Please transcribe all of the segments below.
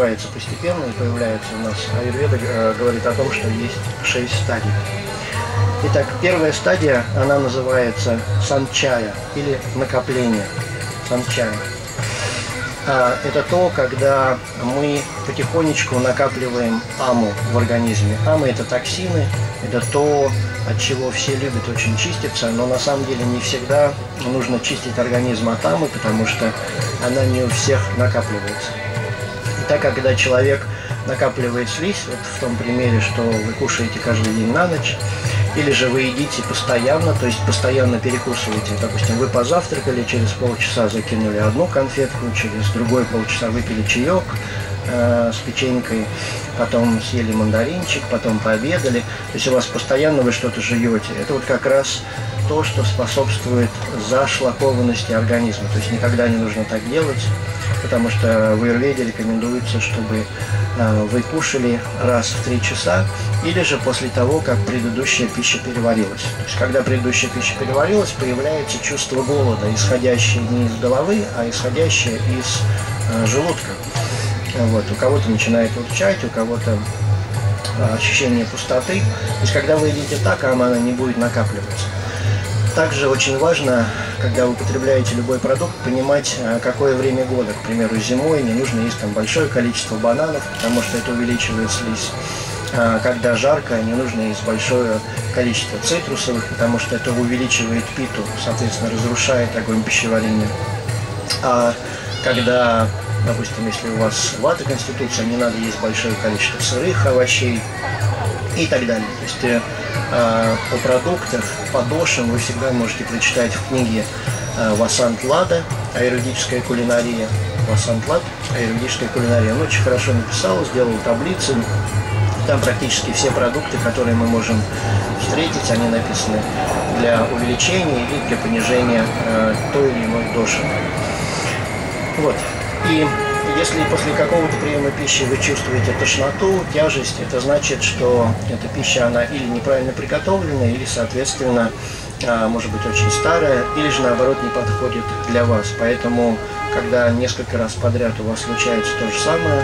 развивается постепенно и появляется у нас. Аюрведа э, говорит о том, что есть шесть стадий. Итак, первая стадия, она называется санчая или накопление. Санчая. А, это то, когда мы потихонечку накапливаем аму в организме. Амы – это токсины, это то, от чего все любят очень чиститься, но на самом деле не всегда нужно чистить организм от амы, потому что она не у всех накапливается. Как когда человек накапливает слизь, вот в том примере, что вы кушаете каждый день на ночь, или же вы едите постоянно, то есть постоянно перекусываете. Допустим, вы позавтракали, через полчаса закинули одну конфетку, через другой полчаса выпили чаек э, с печенькой, потом съели мандаринчик, потом пообедали. То есть у вас постоянно вы что-то жуете. Это вот как раз то, что способствует зашлакованности организма. То есть никогда не нужно так делать, потому что в Аюрведе рекомендуется, чтобы э, вы кушали раз в три часа или же после того, как предыдущая пища переварилась. То есть когда предыдущая пища переварилась, появляется чувство голода, исходящее не из головы, а исходящее из э, желудка. Вот. У кого-то начинает урчать, у кого-то э, ощущение пустоты. То есть когда вы едите так, она не будет накапливаться. Также очень важно, когда вы употребляете любой продукт, понимать, э, какое время года. К примеру, зимой не нужно есть там большое количество бананов, потому что это увеличивает слизь. А когда жарко, не нужно есть большое количество цитрусовых, потому что это увеличивает питу, соответственно, разрушает огонь пищеварения. А когда, допустим, если у вас вата конституция, не надо есть большое количество сырых овощей и так далее. То есть э, а, о продуктах, по вы всегда можете прочитать в книге э, Васант Лада «Аюрведическая кулинария». Васант Лад «Аюрведическая кулинария». Он очень хорошо написал, сделал таблицы, там практически все продукты, которые мы можем встретить, они написаны для увеличения и для понижения э, той или иной доши. Вот. И если после какого-то приема пищи вы чувствуете тошноту, тяжесть, это значит, что эта пища, она или неправильно приготовлена, или, соответственно, а, может быть очень старая, или же наоборот не подходит для вас. Поэтому, когда несколько раз подряд у вас случается то же самое,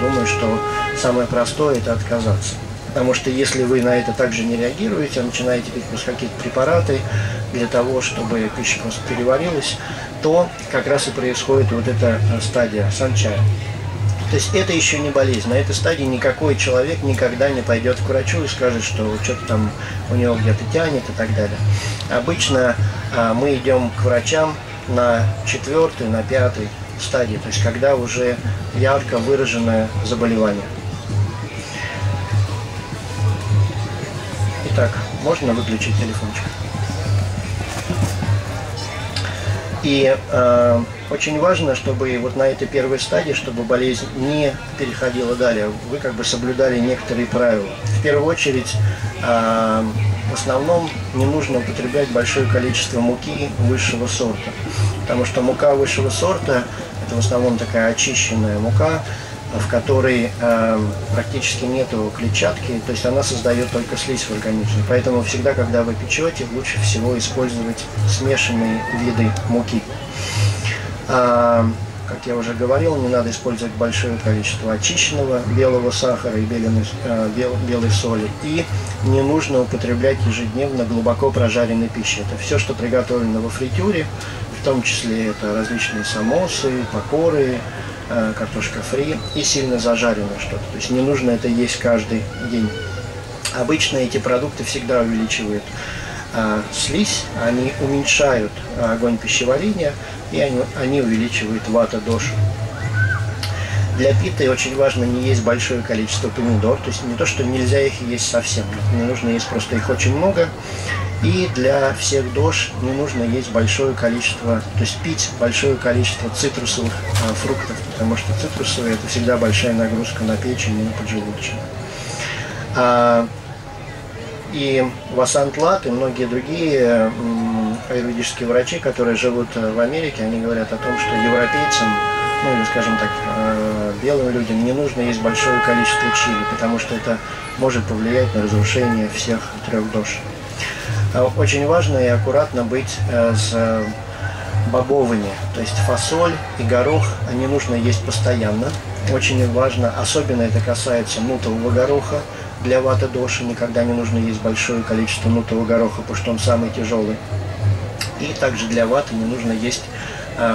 думаю, что самое простое это отказаться. Потому что если вы на это также не реагируете, а начинаете пить просто какие-то препараты для того, чтобы пища просто переварилась, то как раз и происходит вот эта стадия санчая. То есть это еще не болезнь. На этой стадии никакой человек никогда не пойдет к врачу и скажет, что что-то там у него где-то тянет и так далее. Обычно а, мы идем к врачам на четвертой, на пятой стадии, то есть когда уже ярко выраженное заболевание. Итак, можно выключить телефончик. И э, очень важно, чтобы вот на этой первой стадии, чтобы болезнь не переходила далее, вы как бы соблюдали некоторые правила. В первую очередь, э, в основном не нужно употреблять большое количество муки высшего сорта, потому что мука высшего сорта – это в основном такая очищенная мука, в которой э, практически нету клетчатки, то есть она создает только слизь в организме. Поэтому всегда, когда вы печете, лучше всего использовать смешанные виды муки. А, как я уже говорил, не надо использовать большое количество очищенного белого сахара и беленой, э, бел, белой соли. И не нужно употреблять ежедневно глубоко прожаренной пищи. Это все, что приготовлено во фритюре, в том числе это различные самосы, покоры, Э, картошка фри и сильно зажаренное что-то. То есть не нужно это есть каждый день. Обычно эти продукты всегда увеличивают а, слизь, они уменьшают огонь пищеварения и они, они увеличивают вата дошу. Для питы очень важно не есть большое количество помидор, то есть не то, что нельзя их есть совсем, не нужно есть просто их очень много, и для всех дож не нужно есть большое количество, то есть пить большое количество цитрусовых а, фруктов, потому что цитрусовые это всегда большая нагрузка на печень и на поджелудочную. А, и Васант Лат и многие другие аюрведические врачи, которые живут э, в Америке, они говорят о том, что европейцам, ну или скажем так, э, белым людям не нужно есть большое количество чили, потому что это может повлиять на разрушение всех трех дож. Э, очень важно и аккуратно быть э, с бобовыми, то есть фасоль и горох, они нужно есть постоянно. очень важно, особенно это касается нутового гороха, для вата доши никогда не нужно есть большое количество нутового гороха, потому что он самый тяжелый. И также для ваты не нужно есть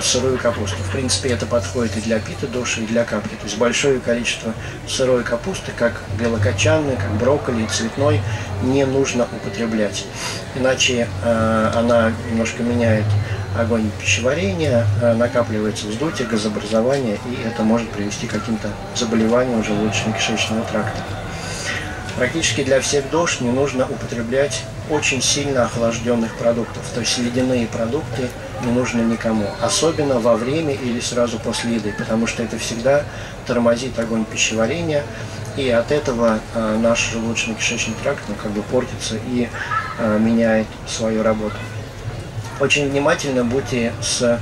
сырую капусту. В принципе, это подходит и для пита доши, и для капки. То есть большое количество сырой капусты, как белокочанной, как брокколи и цветной, не нужно употреблять. Иначе э, она немножко меняет огонь пищеварения, э, накапливается вздутие, газообразование, и это может привести к каким-то заболеваниям желудочно-кишечного тракта. Практически для всех дож не нужно употреблять очень сильно охлажденных продуктов, то есть ледяные продукты не нужно никому, особенно во время или сразу после еды, потому что это всегда тормозит огонь пищеварения, и от этого э, наш желудочно-кишечный тракт ну, как бы портится и э, меняет свою работу. Очень внимательно будьте с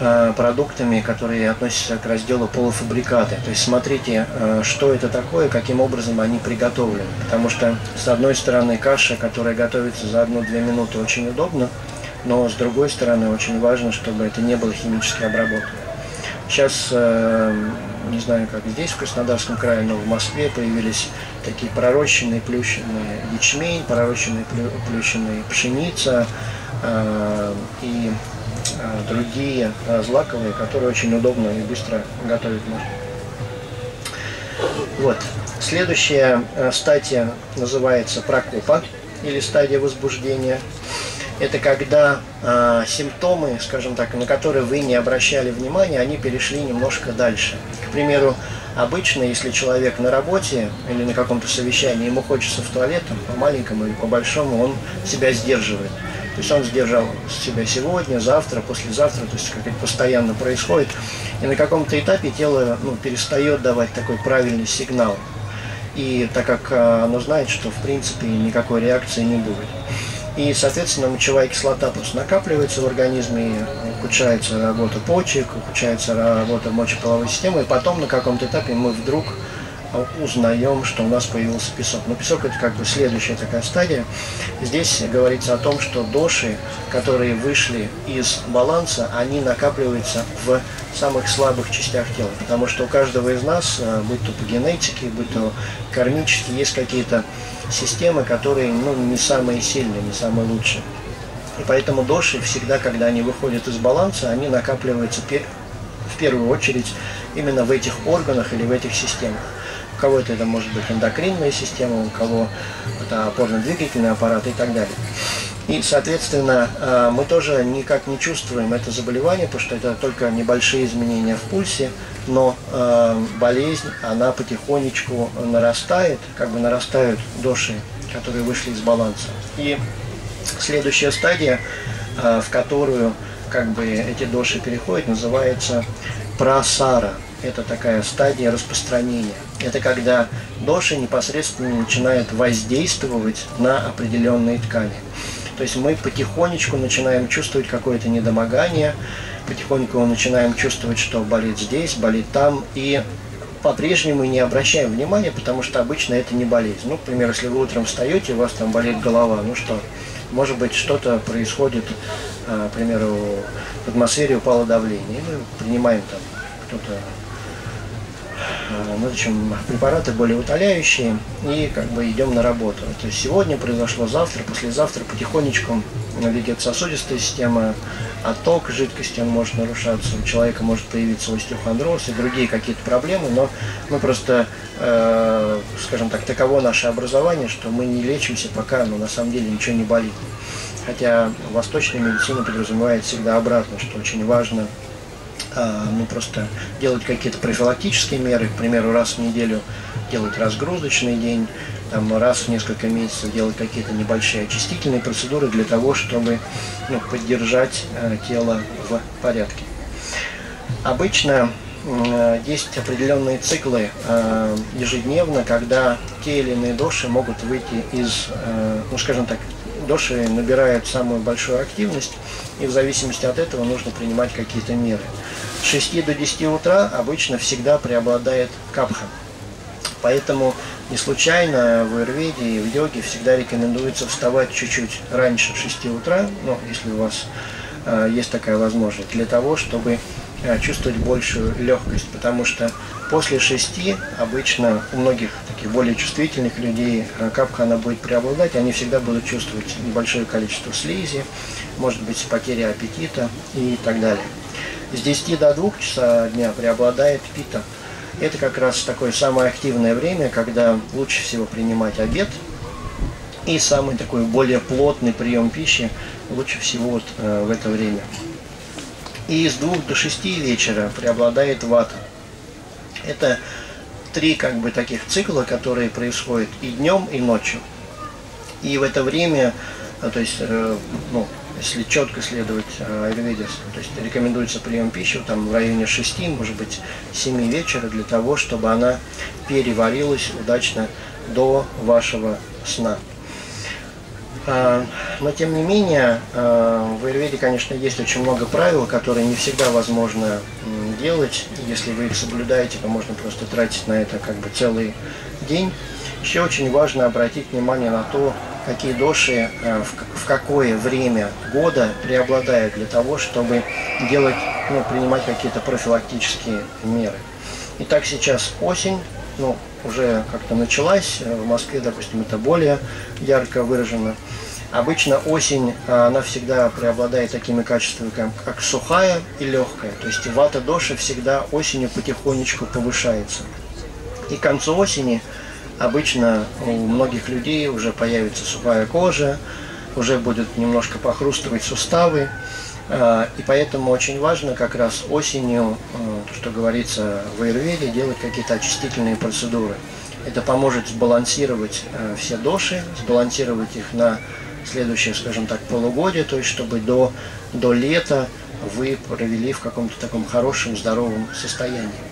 э, продуктами, которые относятся к разделу полуфабрикаты. То есть смотрите, э, что это такое, каким образом они приготовлены. Потому что, с одной стороны, каша, которая готовится за одну-две минуты, очень удобно, но с другой стороны, очень важно, чтобы это не было химически обработано. Сейчас э, не знаю, как здесь, в Краснодарском крае, но в Москве появились такие пророщенные плющенные ячмень, пророщенные плющенные пшеница э, и э, другие злаковые, которые очень удобно и быстро готовить можно. Вот. Следующая стадия называется прокопа или стадия возбуждения это когда э, симптомы, скажем так, на которые вы не обращали внимания, они перешли немножко дальше. К примеру, обычно, если человек на работе или на каком-то совещании, ему хочется в туалет, там, по маленькому или по большому, он себя сдерживает. То есть он сдержал себя сегодня, завтра, послезавтра, то есть как это постоянно происходит. И на каком-то этапе тело ну, перестает давать такой правильный сигнал. И так как э, оно знает, что в принципе никакой реакции не будет. И, соответственно, мочевая кислота просто накапливается в организме, ухудшается работа почек, ухудшается работа мочеполовой системы, и потом на каком-то этапе мы вдруг узнаем, что у нас появился песок. Но песок это как бы следующая такая стадия. Здесь говорится о том, что доши, которые вышли из баланса, они накапливаются в самых слабых частях тела. Потому что у каждого из нас, э, будь то по генетике, будь то кармически, есть какие-то системы, которые ну, не самые сильные, не самые лучшие. И поэтому доши всегда, когда они выходят из баланса, они накапливаются в первую очередь именно в этих органах или в этих системах. Кого-то это может быть эндокринная система, у кого это опорно-двигательный аппарат и так далее. И, соответственно, э, мы тоже никак не чувствуем это заболевание, потому что это только небольшие изменения в пульсе, но э, болезнь, она потихонечку нарастает, как бы нарастают доши, которые вышли из баланса. И следующая стадия, э, в которую как бы эти доши переходят, называется прасара – это такая стадия распространения. Это когда доши непосредственно начинают воздействовать на определенные ткани. То есть мы потихонечку начинаем чувствовать какое-то недомогание, потихоньку начинаем чувствовать, что болит здесь, болит там, и по-прежнему не обращаем внимания, потому что обычно это не болезнь. Ну, к примеру, если вы утром встаете, у вас там болит голова, ну что, может быть, что-то происходит, а, к примеру, в атмосфере упало давление, и мы принимаем там кто-то ну, в общем, препараты более утоляющие, и как бы идем на работу. То есть сегодня произошло, завтра, послезавтра потихонечку ведет сосудистая система, отток жидкости он может нарушаться, у человека может появиться остеохондроз и другие какие-то проблемы, но мы просто, э, скажем так, таково наше образование, что мы не лечимся, пока ну, на самом деле ничего не болит. Хотя восточная медицина подразумевает всегда обратно, что очень важно ну, просто делать какие-то профилактические меры, к примеру, раз в неделю делать разгрузочный день, там, раз в несколько месяцев делать какие-то небольшие очистительные процедуры для того, чтобы ну, поддержать э, тело в порядке. Обычно э, есть определенные циклы э, ежедневно, когда те или иные доши могут выйти из, э, ну скажем так, доши набирают самую большую активность, и в зависимости от этого нужно принимать какие-то меры. С 6 до 10 утра обычно всегда преобладает капха. Поэтому не случайно в Ирведе и в йоге всегда рекомендуется вставать чуть-чуть раньше 6 утра, ну, если у вас э, есть такая возможность, для того, чтобы э, чувствовать большую легкость, потому что после шести обычно у многих таких более чувствительных людей э, капка она будет преобладать, они всегда будут чувствовать небольшое количество слизи, может быть потеря аппетита и так далее. С 10 до 2 часа дня преобладает пита. Это как раз такое самое активное время, когда лучше всего принимать обед. И самый такой более плотный прием пищи лучше всего вот, э, в это время. И с 2 до 6 вечера преобладает вата. Это три как бы таких цикла, которые происходят и днем, и ночью. И в это время, э, то есть, э, ну, если четко следовать аюрведе, то есть рекомендуется прием пищи там в районе 6, может быть 7 вечера для того, чтобы она переварилась удачно до вашего сна. А, но тем не менее, а, в аюрведе, конечно, есть очень много правил, которые не всегда возможно делать. Если вы их соблюдаете, то можно просто тратить на это как бы целый день. Еще очень важно обратить внимание на то, какие доши а, в какое время года преобладают для того, чтобы делать, ну, принимать какие-то профилактические меры. Итак, сейчас осень, ну, уже как-то началась. В Москве, допустим, это более ярко выражено. Обычно осень, а, она всегда преобладает такими качествами, как сухая и легкая. То есть вата доши всегда осенью потихонечку повышается. И к концу осени обычно у многих людей уже появится сухая кожа, уже будут немножко похрустывать суставы. А, и поэтому очень важно как раз осенью, то, что говорится в Айрведе, делать какие-то очистительные процедуры. Это поможет сбалансировать все доши, сбалансировать их на следующее, скажем так, полугодие, то есть чтобы до, до лета вы провели в каком-то таком хорошем, здоровом состоянии.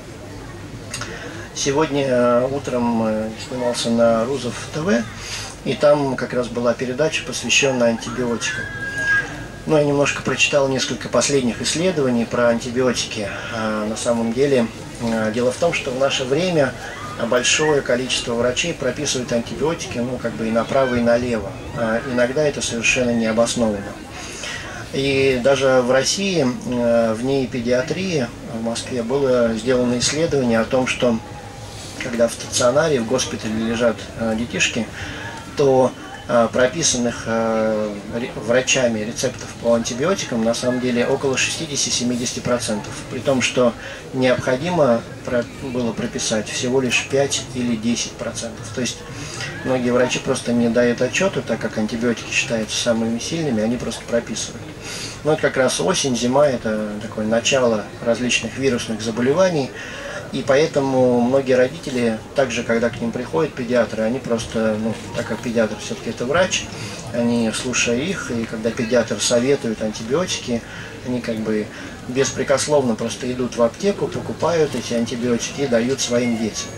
Сегодня э, утром э, снимался на Рузов ТВ, и там как раз была передача, посвященная антибиотикам. Ну, я немножко прочитал несколько последних исследований про антибиотики. А на самом деле, э, дело в том, что в наше время большое количество врачей прописывают антибиотики, ну, как бы и направо, и налево. А иногда это совершенно необоснованно. И даже в России, в ней педиатрии, в Москве, было сделано исследование о том, что когда в стационаре, в госпитале лежат э, детишки, то Э, прописанных э, врачами рецептов по антибиотикам на самом деле около 60-70%. При том, что необходимо было прописать всего лишь 5 или 10%. То есть многие врачи просто не дают отчету, так как антибиотики считаются самыми сильными, они просто прописывают. Ну, это как раз осень, зима, это такое начало различных вирусных заболеваний. И поэтому многие родители, также когда к ним приходят педиатры, они просто, ну, так как педиатр все-таки это врач, они, слушая их, и когда педиатр советует антибиотики, они как бы беспрекословно просто идут в аптеку, покупают эти антибиотики и дают своим детям.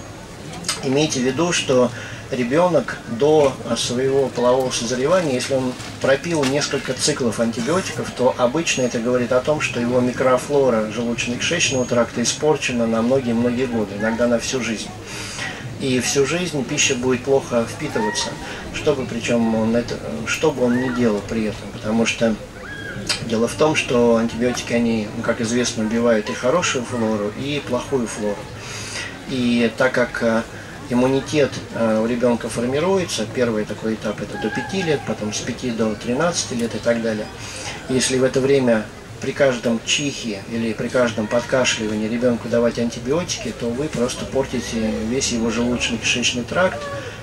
Имейте в виду, что ребенок до своего полового созревания, если он пропил несколько циклов антибиотиков, то обычно это говорит о том, что его микрофлора желудочно-кишечного тракта испорчена на многие-многие годы, иногда на всю жизнь. И всю жизнь пища будет плохо впитываться, чтобы причем он это, что бы он ни делал при этом, потому что Дело в том, что антибиотики, они, ну, как известно, убивают и хорошую флору, и плохую флору. И так как э, иммунитет э, у ребенка формируется. Первый такой этап это до 5 лет, потом с 5 до 13 лет и так далее. Если в это время при каждом чихе или при каждом подкашливании ребенку давать антибиотики, то вы просто портите весь его желудочно-кишечный тракт,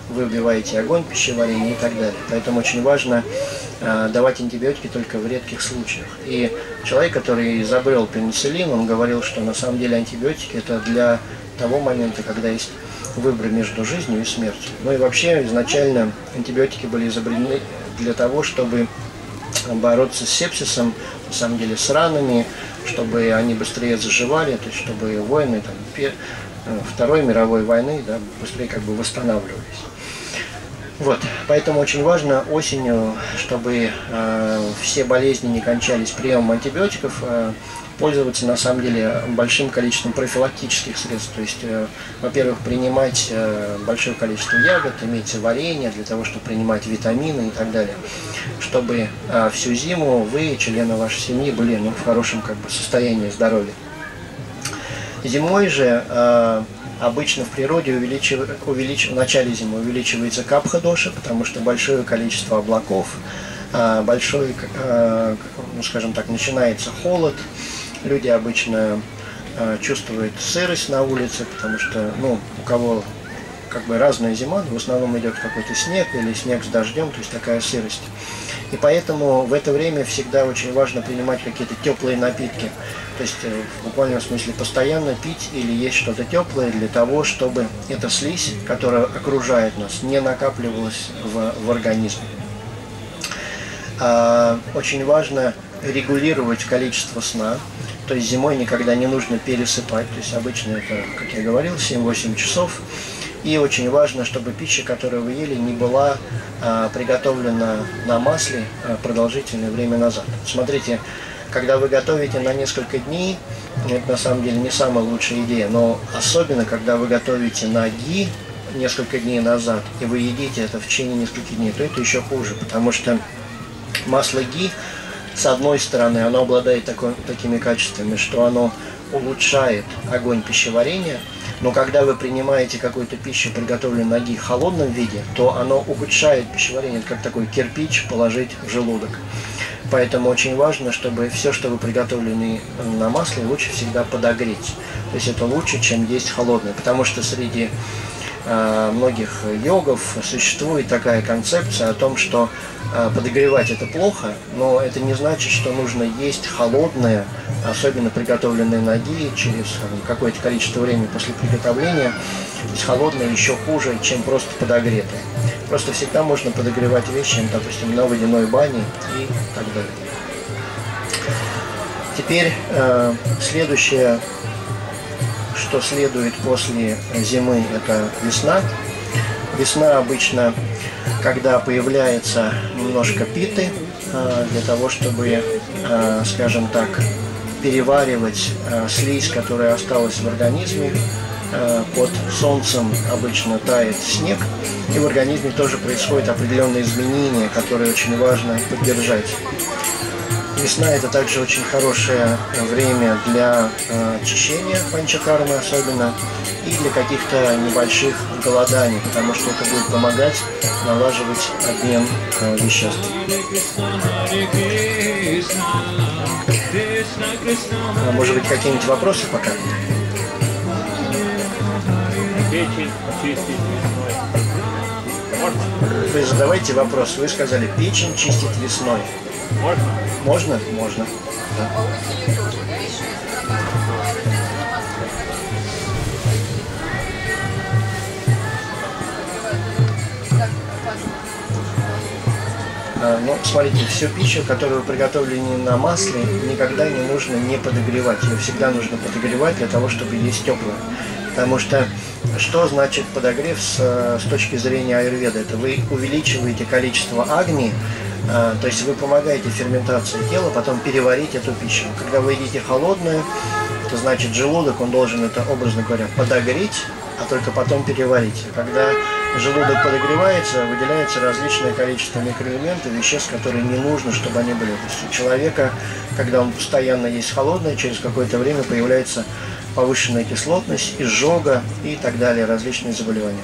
вы убиваете огонь пищеварения и так далее. Поэтому очень важно э, давать антибиотики только в редких случаях. И человек, который изобрел пенициллин, он говорил, что на самом деле антибиотики это для того момента, когда есть выбор между жизнью и смертью. Ну и вообще изначально антибиотики были изобретены для того, чтобы бороться с сепсисом, на самом деле с ранами, чтобы они быстрее заживали, то есть чтобы войны там, э, Второй мировой войны да, быстрее как бы восстанавливались. Вот, поэтому очень важно осенью, чтобы э, все болезни не кончались приемом антибиотиков, э, пользоваться на самом деле большим количеством профилактических средств. То есть, э, во-первых, принимать э, большое количество ягод, иметь варенье для того, чтобы принимать витамины и так далее, чтобы э, всю зиму вы, члены вашей семьи, были ну, в хорошем как бы, состоянии здоровья. Зимой же обычно в природе увеличив... Увелич... в начале зимы увеличивается капха доши, потому что большое количество облаков, большой, ну, скажем так, начинается холод. Люди обычно э, чувствуют сырость на улице, потому что, ну, у кого как бы разная зима, но в основном идет какой-то снег или снег с дождем, то есть такая сырость. И поэтому в это время всегда очень важно принимать какие-то теплые напитки. То есть э, в буквальном смысле постоянно пить или есть что-то теплое для того, чтобы эта слизь, которая окружает нас, не накапливалась в, в организме. А, очень важно регулировать количество сна. То есть зимой никогда не нужно пересыпать. То есть обычно это, как я говорил, 7-8 часов. И очень важно, чтобы пища, которую вы ели, не была а, приготовлена на масле а, продолжительное время назад. Смотрите, когда вы готовите на несколько дней, это на самом деле не самая лучшая идея, но особенно, когда вы готовите на ги несколько дней назад, и вы едите это в течение нескольких дней, то это еще хуже, потому что масло ги, с одной стороны, оно обладает такой, такими качествами, что оно улучшает огонь пищеварения – но когда вы принимаете какую-то пищу, приготовленную ноги в холодном виде, то оно ухудшает пищеварение. Как такой кирпич положить в желудок. Поэтому очень важно, чтобы все, что вы приготовлены на масле, лучше всегда подогреть. То есть это лучше, чем есть холодное. Потому что среди э, многих йогов существует такая концепция о том, что подогревать это плохо, но это не значит, что нужно есть холодное, особенно приготовленные ноги, через какое-то количество времени после приготовления, то есть холодные еще хуже, чем просто подогретые. Просто всегда можно подогревать вещи, допустим, на водяной бане и так далее. Теперь э, следующее, что следует после зимы, это весна. Весна обычно, когда появляется немножко питы, э, для того, чтобы, э, скажем так, переваривать э, слизь, которая осталась в организме. Под солнцем обычно тает снег, и в организме тоже происходят определенные изменения, которые очень важно поддержать. Весна – это также очень хорошее время для э, очищения панчакармы особенно, и для каких-то небольших голоданий, потому что это будет помогать налаживать обмен э, веществ. А может быть, какие-нибудь вопросы пока? Вы задавайте вопрос. Вы сказали, печень чистить весной. Можно? Можно? Можно. Да. А, ну, смотрите, всю пищу, которую приготовлены на масле, никогда не нужно не подогревать. Ее всегда нужно подогревать для того, чтобы есть теплое. Потому что что значит подогрев с, с точки зрения аюрведа? Это вы увеличиваете количество агни, то есть вы помогаете ферментации тела, потом переварить эту пищу. Когда вы едите холодную, это значит желудок, он должен это, образно говоря, подогреть, а только потом переварить. Когда желудок подогревается, выделяется различное количество микроэлементов, веществ, которые не нужно, чтобы они были. То есть у человека, когда он постоянно есть холодное, через какое-то время появляется повышенная кислотность, изжога и так далее, различные заболевания.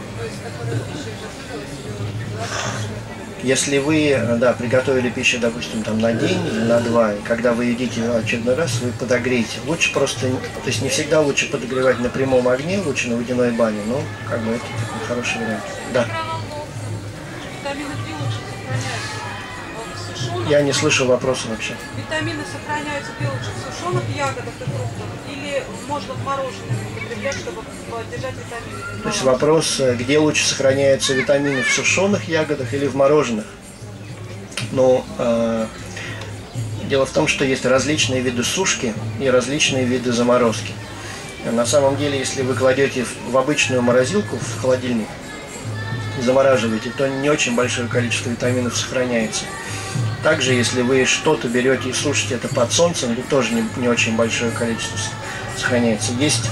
Если вы, да, приготовили пищу, допустим, там на день на два, и когда вы едите очередной раз, вы подогреете. Лучше просто, то есть не всегда лучше подогревать на прямом огне, лучше на водяной бане, но как бы это такой хороший вариант. Да. Я не слышу вопроса вообще. Витамины сохраняются лучше, в сушеных ягодах и фруктах или можно в мороженое То есть вопрос, э, где лучше сохраняются витамины, в сушеных ягодах или в мороженых? Ну, э, дело в том, что есть различные виды сушки и различные виды заморозки. На самом деле, если вы кладете в обычную морозилку, в холодильник, замораживаете, то не очень большое количество витаминов сохраняется. Также, если вы что-то берете и сушите это под солнцем, то тоже не, не очень большое количество сохраняется. Есть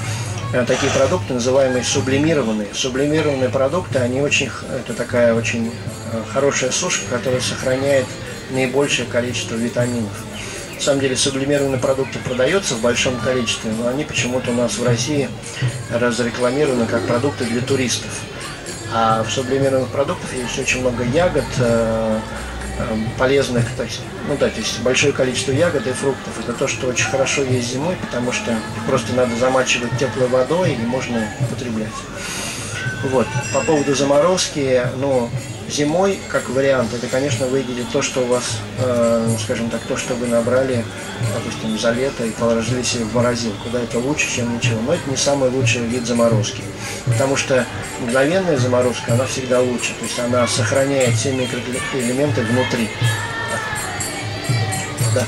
такие продукты, называемые сублимированные. Сублимированные продукты, они очень, это такая очень э, хорошая сушка, которая сохраняет наибольшее количество витаминов. На самом деле сублимированные продукты продаются в большом количестве, но они почему-то у нас в России разрекламированы как продукты для туристов. А в сублимированных продуктах есть очень много ягод, э, э, полезных, то есть, ну да, то есть большое количество ягод и фруктов. Это то, что очень хорошо есть зимой, потому что просто надо замачивать теплой водой и можно употреблять. Вот. По поводу заморозки, ну, зимой, как вариант, это, конечно, выйдет то, что у вас, э, скажем так, то, что вы набрали, допустим, за лето и положили себе в морозилку. Да, это лучше, чем ничего. Но это не самый лучший вид заморозки. Потому что мгновенная заморозка, она всегда лучше. То есть она сохраняет все микроэлементы внутри. Да.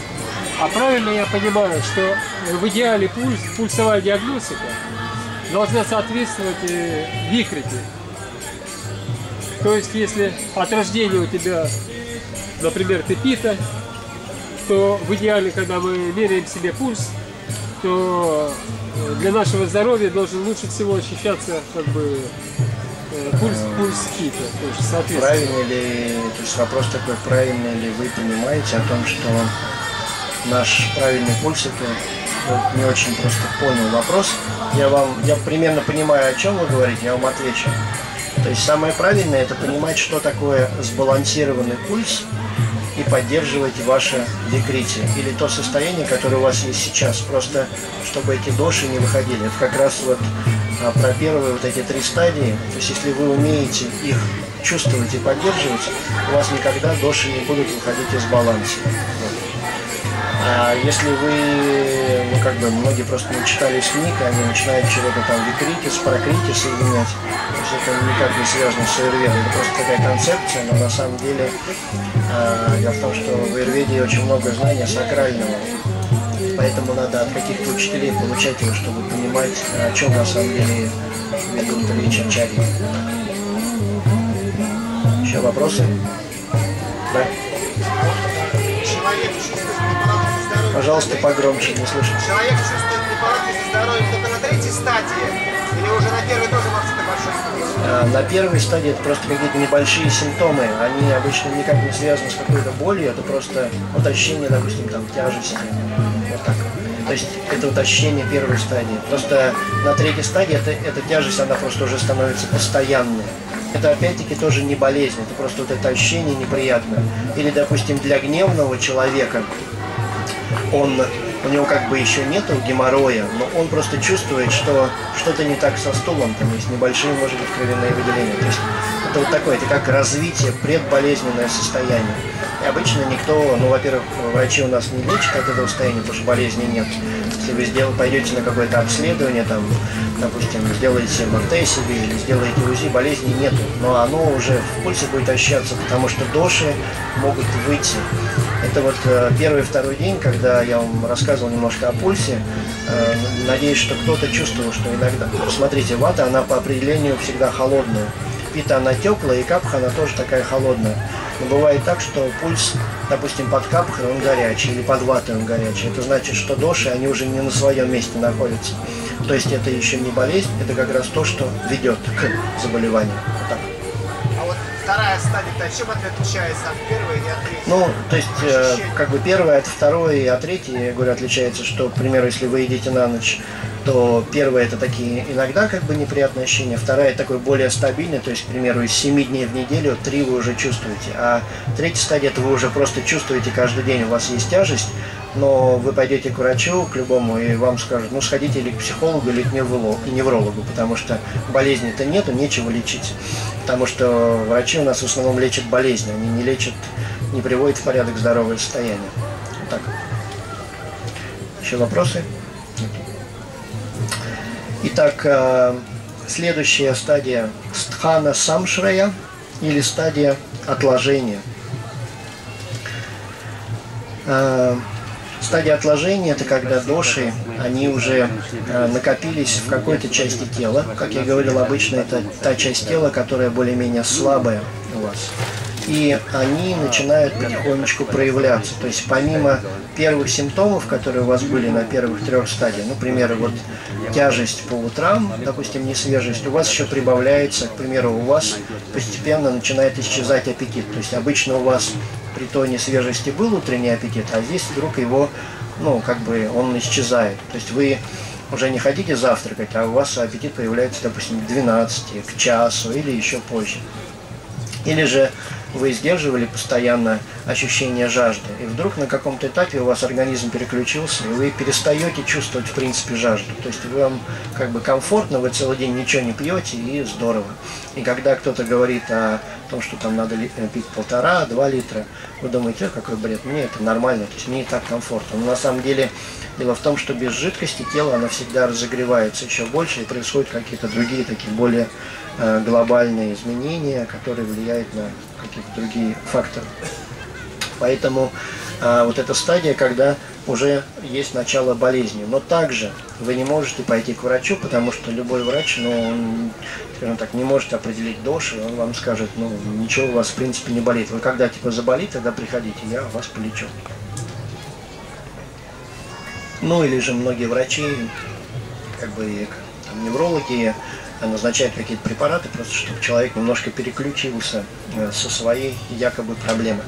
А правильно я понимаю, что в идеале пульс, пульсовая диагностика должна соответствовать э, викрите. То есть, если от рождения у тебя, например, ты пита, то в идеале, когда мы меряем себе пульс, то э, для нашего здоровья должен лучше всего ощущаться как бы э, пульс, пульс хита. То есть, соответственно. Правильно ли, то есть вопрос такой, правильно ли вы понимаете о том, что наш правильный пульс это не очень просто понял вопрос. Я вам, я примерно понимаю, о чем вы говорите, я вам отвечу. То есть самое правильное это понимать, что такое сбалансированный пульс и поддерживать ваше декритие или то состояние, которое у вас есть сейчас, просто чтобы эти доши не выходили. Это как раз вот а, про первые вот эти три стадии. То есть если вы умеете их чувствовать и поддерживать, у вас никогда доши не будут выходить из баланса. А если вы, ну как бы, многие просто не читали книг, они начинают чего-то там викритис, прокритис соединять. То есть это никак не связано с аюрведой, это просто такая концепция, но на самом деле э, дело в том, что в аюрведе очень много знания сакрального. Поэтому надо от каких-то учителей получать его, чтобы понимать, о чем на самом деле ведут речь чари. Еще вопросы? Да? Человек Пожалуйста, погромче, не слышу. Человек чувствует неполадки со здоровьем только на третьей стадии? Или уже на первой тоже может быть большой а, На первой стадии это просто какие-то небольшие симптомы. Они обычно никак не связаны с какой-то болью. Это просто вот ощущение, допустим, там тяжести. Вот так. То есть это вот ощущение первой стадии. Просто на третьей стадии это, эта тяжесть, она просто уже становится постоянной. Это опять-таки тоже не болезнь, это просто вот это ощущение неприятное. Или, допустим, для гневного человека он, у него как бы еще нету геморроя, но он просто чувствует, что что-то не так со стулом, там есть небольшие, может быть, кровяные выделения. То есть это вот такое, это как развитие, предболезненное состояние. И обычно никто, ну, во-первых, врачи у нас не лечат от этого состояния, потому что болезни нет. Если вы сдел, пойдете на какое-то обследование, там, допустим, сделаете МРТ себе или сделаете УЗИ, болезни нету. Но оно уже в пульсе будет ощущаться, потому что доши могут выйти. Это вот э, первый второй день, когда я вам рассказывал немножко о пульсе. Э, надеюсь, что кто-то чувствовал, что иногда... Смотрите, вата, она по определению всегда холодная. Пита она теплая, и капха она тоже такая холодная. Но бывает так, что пульс, допустим, под капхой он горячий или под ватой он горячий. Это значит, что доши, они уже не на своем месте находятся. То есть это еще не болезнь, это как раз то, что ведет к заболеванию. Вот так. А вторая стадия, чем это отличается от первой и от третьей? Ну, то есть, э, как бы первая от второй и от третьей, я говорю, отличается, что, к примеру, если вы едите на ночь то первая это такие иногда как бы неприятные ощущения, вторая такой более стабильный, то есть, к примеру, из 7 дней в неделю 3 вы уже чувствуете, а третья стадия это вы уже просто чувствуете каждый день, у вас есть тяжесть, но вы пойдете к врачу, к любому, и вам скажут, ну сходите или к психологу, или к неврологу, потому что болезни-то нету, нечего лечить. Потому что врачи у нас в основном лечат болезни, они не лечат, не приводят в порядок здоровое состояние. Вот так. Еще вопросы? Итак, э, следующая стадия стхана самшрая или стадия отложения. Э, стадия отложения – это когда доши, они уже э, накопились в какой-то части тела. Как я говорил, обычно это та часть тела, которая более-менее слабая у вас и они начинают потихонечку проявляться. То есть помимо первых симптомов, которые у вас были на первых трех стадиях, например, вот тяжесть по утрам, допустим, несвежесть, у вас еще прибавляется, к примеру, у вас постепенно начинает исчезать аппетит. То есть обычно у вас при тоне свежести был утренний аппетит, а здесь вдруг его, ну, как бы он исчезает. То есть вы уже не хотите завтракать, а у вас аппетит появляется, допустим, к 12, к часу или еще позже. Или же вы сдерживали постоянно ощущение жажды, и вдруг на каком-то этапе у вас организм переключился, и вы перестаете чувствовать в принципе жажду. То есть вам как бы комфортно, вы целый день ничего не пьете, и здорово. И когда кто-то говорит о том, что там надо э, пить полтора-два литра, вы думаете, «Э, какой бред, мне это нормально, то есть мне и так комфортно. Но на самом деле дело в том, что без жидкости тело, оно всегда разогревается еще больше, и происходят какие-то другие такие более э, глобальные изменения, которые влияют на какие-то другие факторы. Поэтому а, вот эта стадия, когда уже есть начало болезни. Но также вы не можете пойти к врачу, потому что любой врач, ну, он, скажем так, не может определить доши, он вам скажет, ну, ничего у вас в принципе не болит. Вы когда типа заболит, тогда приходите, я вас полечу. Ну или же многие врачи, как бы там, неврологи, назначают какие-то препараты, просто чтобы человек немножко переключился э, со своей якобы проблемой.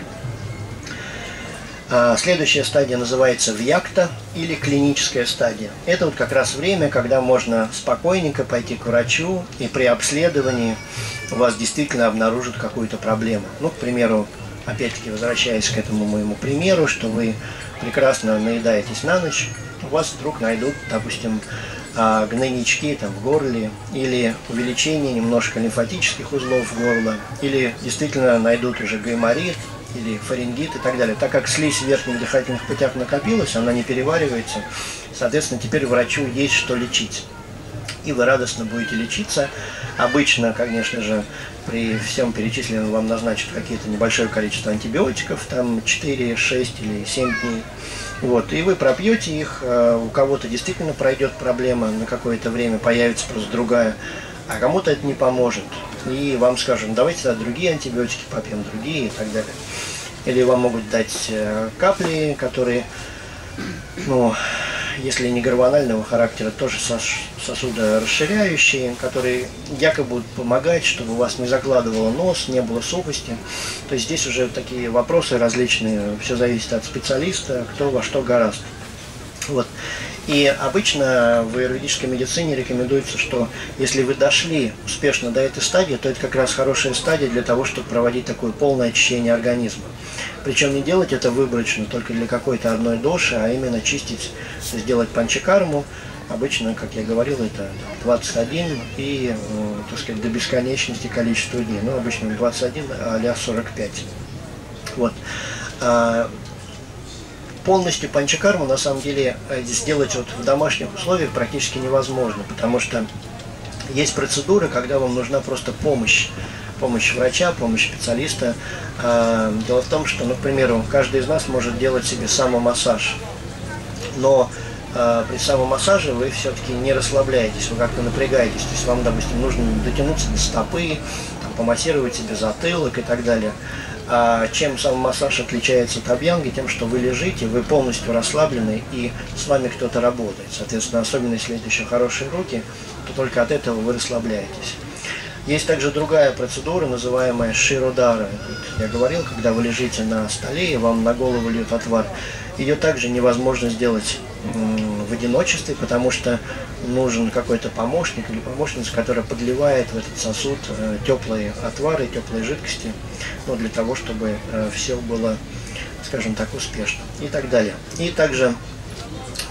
А, Следующая стадия называется вьякта или клиническая стадия. Это вот как раз время, когда можно спокойненько пойти к врачу и при обследовании у вас действительно обнаружат какую-то проблему. Ну, к примеру, опять-таки возвращаясь к этому моему примеру, что вы прекрасно наедаетесь на ночь, у вас вдруг найдут, допустим, а, гнойнички там, в горле, или увеличение немножко лимфатических узлов горла, или действительно найдут уже гайморит, или фарингит и так далее. Так как слизь в верхних дыхательных путях накопилась, она не переваривается, соответственно, теперь врачу есть что лечить. И вы радостно будете лечиться. Обычно, конечно же, при всем перечисленном вам назначат какие-то небольшое количество антибиотиков, там 4, 6 или 7 дней. Вот, и вы пропьете их, э, у кого-то действительно пройдет проблема, на какое-то время появится просто другая, а кому-то это не поможет. И вам скажут, «Ну, давайте тогда другие антибиотики попьем, другие и так далее. Или вам могут дать э, капли, которые, ну, если не гормонального характера, тоже сос- сосудорасширяющие, которые якобы будут помогать, чтобы у вас не закладывало нос, не было сухости. То есть здесь уже такие вопросы различные, все зависит от специалиста, кто во что гораст. Вот. И обычно в аюрведической медицине рекомендуется, что если вы дошли успешно до этой стадии, то это как раз хорошая стадия для того, чтобы проводить такое полное очищение организма. Причем не делать это выборочно только для какой-то одной доши, а именно чистить, сделать панчакарму. Обычно, как я говорил, это 21 и, так сказать, до бесконечности количество дней. Ну, обычно 21 а 45. Вот. Полностью панчакарму на самом деле э, сделать вот в домашних условиях практически невозможно, потому что есть процедуры, когда вам нужна просто помощь, помощь врача, помощь специалиста. А, Дело в том, что, ну, к примеру, каждый из нас может делать себе самомассаж, но а, при самомассаже вы все-таки не расслабляетесь, вы как-то напрягаетесь, то есть вам, допустим, нужно дотянуться до стопы, помассировать себе затылок и так далее. А чем сам массаж отличается от абьянги? Тем, что вы лежите, вы полностью расслаблены, и с вами кто-то работает. Соответственно, особенно если это еще хорошие руки, то только от этого вы расслабляетесь. Есть также другая процедура, называемая широдара. Я говорил, когда вы лежите на столе, и вам на голову льет отвар. Ее также невозможно сделать в одиночестве, потому что нужен какой-то помощник или помощница, которая подливает в этот сосуд э, теплые отвары, теплые жидкости, ну, для того, чтобы все было, скажем так, успешно и так далее. И также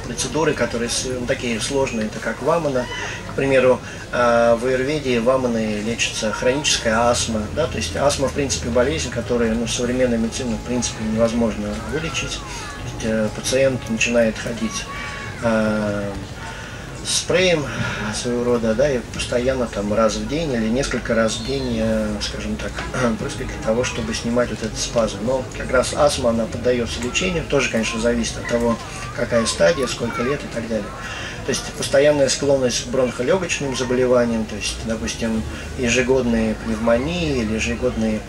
процедуры, которые ну, такие сложные, это как вамана. К примеру, э, в аюрведе ваманы лечится хроническая астма. Да? То есть астма, в принципе, болезнь, которую ну, современной медициной, в принципе, невозможно вылечить. Э, пациент начинает ходить э, спреем своего рода, да, и постоянно там раз в день или несколько раз в день, э, скажем так, прыскать для того, чтобы снимать вот этот спазм. Но как раз астма, она поддается лечению, тоже, конечно, зависит от того, какая стадия, сколько лет и так далее. То есть постоянная склонность к бронхолегочным заболеваниям, то есть, допустим, ежегодные пневмонии или ежегодные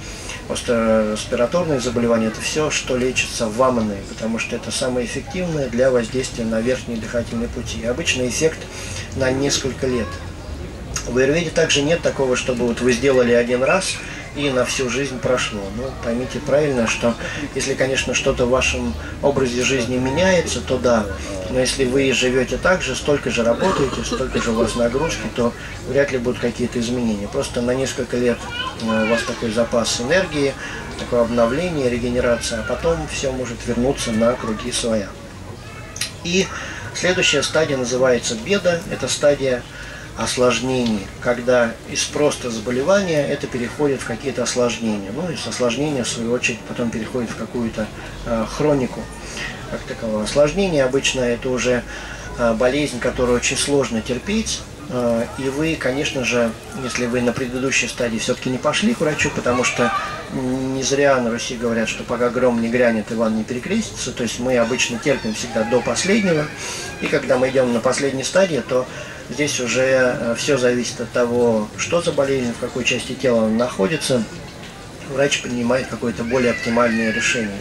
респираторные заболевания, это все, что лечится ваманой, потому что это самое эффективное для воздействия на верхние дыхательные пути. И обычно эффект на несколько лет. В аюрведе также нет такого, чтобы вот вы сделали один раз и на всю жизнь прошло. Ну, поймите правильно, что если, конечно, что-то в вашем образе жизни меняется, то да. Но если вы живете так же, столько же работаете, столько же у вас нагрузки, то вряд ли будут какие-то изменения. Просто на несколько лет э, у вас такой запас энергии, такое обновление, регенерация, а потом все может вернуться на круги своя. И следующая стадия называется беда. Это стадия осложнений, когда из просто заболевания это переходит в какие-то осложнения. Ну, из осложнения, в свою очередь, потом переходит в какую-то э, хронику как такового. Осложнение обычно это уже э, болезнь, которую очень сложно терпеть, э, и вы, конечно же, если вы на предыдущей стадии все-таки не пошли к врачу, потому что не зря на Руси говорят, что пока гром не грянет, Иван не перекрестится, то есть мы обычно терпим всегда до последнего, и когда мы идем на последней стадии, то Здесь уже э, все зависит от того, что за болезнь, в какой части тела он находится. Врач принимает какое-то более оптимальное решение.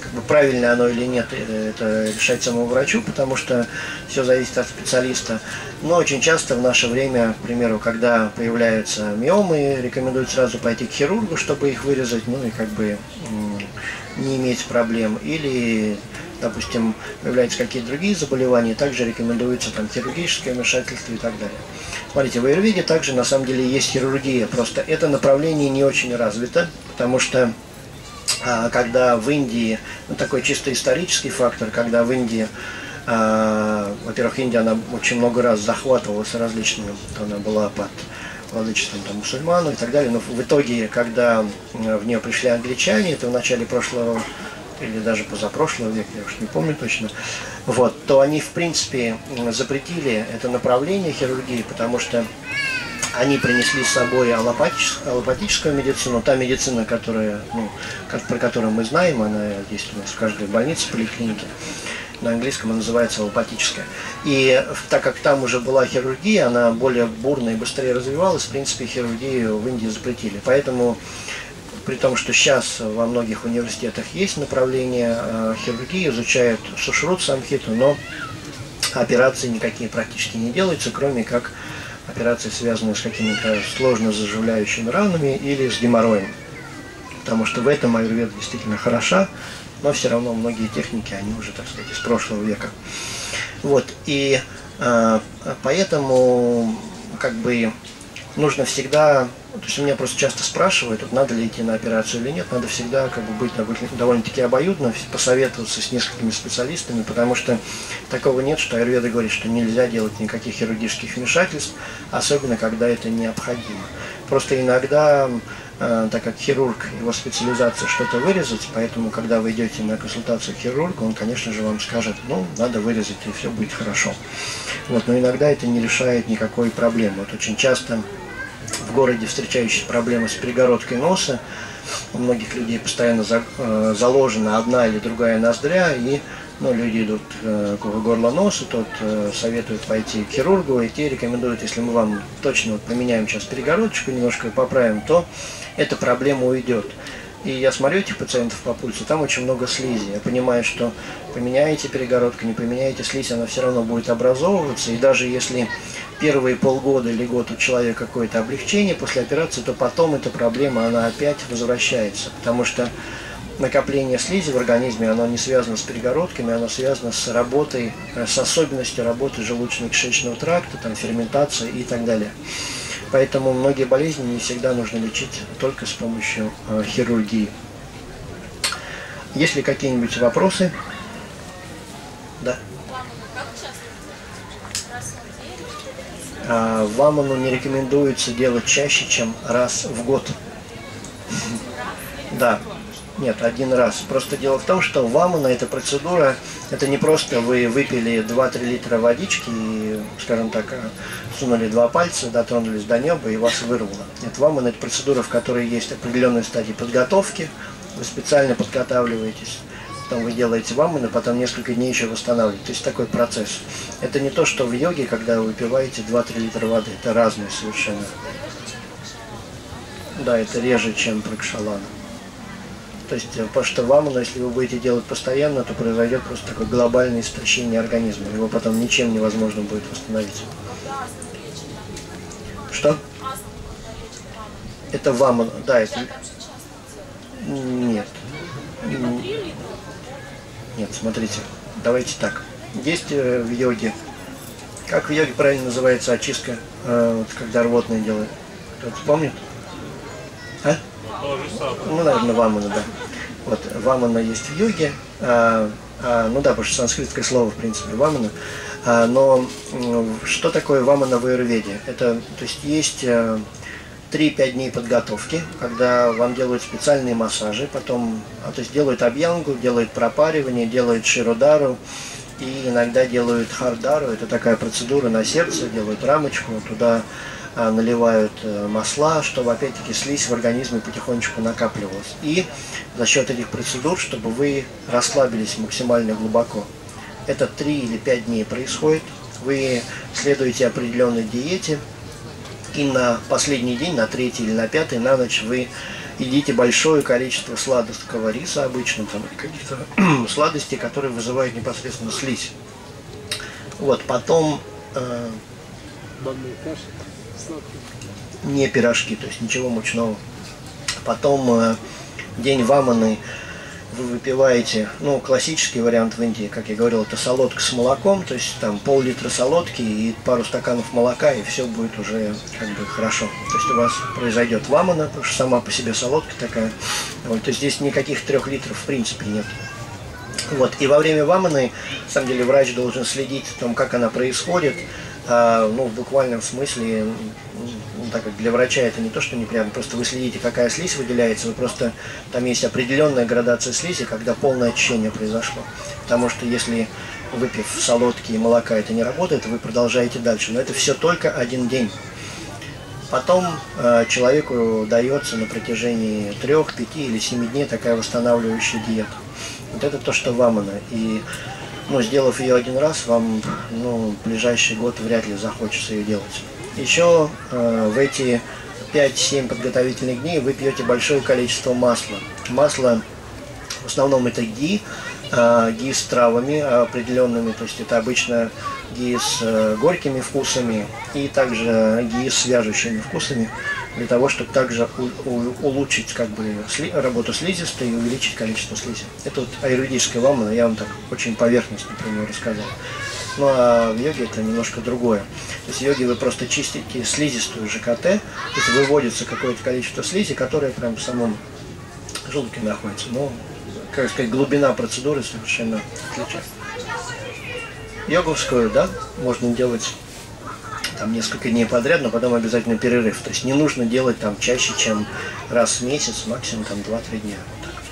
Как бы правильно оно или нет, э, это решать самому врачу, потому что все зависит от специалиста. Но очень часто в наше время, к примеру, когда появляются миомы, рекомендуют сразу пойти к хирургу, чтобы их вырезать, ну и как бы не иметь проблем. Или допустим, появляются какие-то другие заболевания, также рекомендуется там хирургическое вмешательство и так далее. Смотрите, в аюрведе также на самом деле есть хирургия, просто это направление не очень развито, потому что а, когда в Индии, ну такой чисто исторический фактор, когда в Индии а, во-первых, Индия, она очень много раз захватывалась различными, она была под владычеством там, мусульман и так далее, но в итоге, когда в нее пришли англичане, это в начале прошлого или даже позапрошлого века, я уж не помню точно, вот, то они, в принципе, запретили это направление хирургии, потому что они принесли с собой аллопатическую, аллопатическую медицину, та медицина, которая, ну, как, про которую мы знаем, она есть у нас в каждой больнице, поликлинике. На английском она называется аллопатическая. И так как там уже была хирургия, она более бурно и быстрее развивалась, в принципе, хирургию в Индии запретили. Поэтому при том, что сейчас во многих университетах есть направление э, хирургии, изучают сушрут самхиту, но операции никакие практически не делаются, кроме как операции, связанные с какими-то сложно заживляющими ранами или с геморроем. Потому что в этом аюрведа действительно хороша, но все равно многие техники, они уже, так сказать, из прошлого века. Вот, и э, поэтому как бы нужно всегда, то есть меня просто часто спрашивают, вот, надо ли идти на операцию или нет, надо всегда как бы быть довольно-таки обоюдно, посоветоваться с несколькими специалистами, потому что такого нет, что Аюрведа говорит, что нельзя делать никаких хирургических вмешательств, особенно когда это необходимо. Просто иногда, э, так как хирург, его специализация что-то вырезать, поэтому когда вы идете на консультацию к хирургу, он, конечно же, вам скажет, ну, надо вырезать, и все будет хорошо. Вот, но иногда это не решает никакой проблемы. Вот очень часто в городе встречающиеся проблемы с перегородкой носа. У многих людей постоянно за, э, заложена одна или другая ноздря, и ну, люди идут э, к горло носа, тот э, советует пойти к хирургу, и те рекомендуют, если мы вам точно вот поменяем сейчас перегородочку, немножко поправим, то эта проблема уйдет. И я смотрю этих пациентов по пульсу, там очень много слизи. Я понимаю, что поменяете перегородку, не поменяете слизь, она все равно будет образовываться. И даже если первые полгода или год у человека какое-то облегчение после операции, то потом эта проблема, она опять возвращается. Потому что накопление слизи в организме, оно не связано с перегородками, оно связано с работой, э, с особенностью работы желудочно-кишечного тракта, там, ферментации и так далее. Поэтому многие болезни не всегда нужно лечить только с помощью э, хирургии. Есть ли какие-нибудь вопросы? Да. А, ваману не рекомендуется делать чаще, чем раз в год. Да. Нет, один раз. Просто дело в том, что вамана эта процедура, это не просто вы выпили 2-3 литра водички и, скажем так, э, сунули два пальца, дотронулись до неба и вас вырвало. Это вамана это процедура, в которой есть определенные стадии подготовки, вы специально подготавливаетесь, потом вы делаете ваману, потом несколько дней еще восстанавливаете. То есть такой процесс. Это не то, что в йоге, когда вы выпиваете 2-3 литра воды. Это разные совершенно. Да, это реже, чем пракшалана. То есть, э, потому что ваману, если вы будете делать постоянно, то произойдет просто такое глобальное истощение организма. Его потом ничем невозможно будет восстановить. Это вамана, да, это... Нет. Нет, смотрите, давайте так. Есть э, в йоге, как в йоге правильно называется очистка, э, вот, когда рвотные делают? Кто-то помнит? А? Ну, наверное, вамана, да. Вот, вамана есть в йоге, а, а, ну да, потому что санскритское слово, в принципе, вамана. А, но что такое вамана в аюрведе? Это, то есть, есть э, 3-5 дней подготовки, когда вам делают специальные массажи, потом, а, то есть делают абьянгу, делают пропаривание, делают широдару, и иногда делают хардару, это такая процедура на сердце, делают рамочку, туда наливают э, масла, чтобы опять-таки слизь в организме потихонечку накапливалась. И за счет этих процедур, чтобы вы расслабились максимально глубоко. Это 3 или 5 дней происходит. Вы следуете определенной диете, и на последний день, на третий или на пятый, на ночь вы едите большое количество сладкого риса обычно, там, каких-то сладостей, которые вызывают непосредственно слизь. Вот, потом э. Не пирожки, то есть ничего мучного. Потом э, день ваманы вы выпиваете, ну, классический вариант в Индии, как я говорил, это солодка с молоком, то есть там пол-литра солодки и пару стаканов молока, и все будет уже как бы хорошо. То есть у вас произойдет вамана, потому что сама по себе солодка такая. Вот, то есть здесь никаких трех литров в принципе нет. Вот. И во время ваманы, на самом деле, врач должен следить о том, как она происходит. А, ну, в буквальном смысле, так как для врача это не то, что неприятно, просто вы следите, какая слизь выделяется, вы просто, там есть определенная градация слизи, когда полное очищение произошло. Потому что если выпив солодки и молока это не работает, вы продолжаете дальше. Но это все только один день. Потом э, человеку дается на протяжении трех, пяти или семи дней такая восстанавливающая диета. Вот это то, что вамана. И ну, сделав ее один раз, вам ну, в ближайший год вряд ли захочется ее делать. Еще э, в эти 5-7 подготовительных дней вы пьете большое количество масла. Масло в основном это ги, э, ги с травами определенными, то есть это обычно ги с э, горькими вкусами и также ги с вяжущими вкусами, для того, чтобы также улучшить как бы работу слизистой и увеличить количество слизи. Это вот аюрведическая вамана, я вам так очень поверхностно про нее рассказал. Ну а в йоге это немножко другое. То есть в йоге вы просто чистите слизистую ЖКТ, то есть выводится какое-то количество слизи, которое прям в самом желудке находится. Но, как сказать, глубина процедуры совершенно отличается. Йоговскую, да, можно делать там несколько дней подряд, но потом обязательно перерыв. То есть не нужно делать там чаще, чем раз в месяц, максимум там 2-3 дня. Вот так.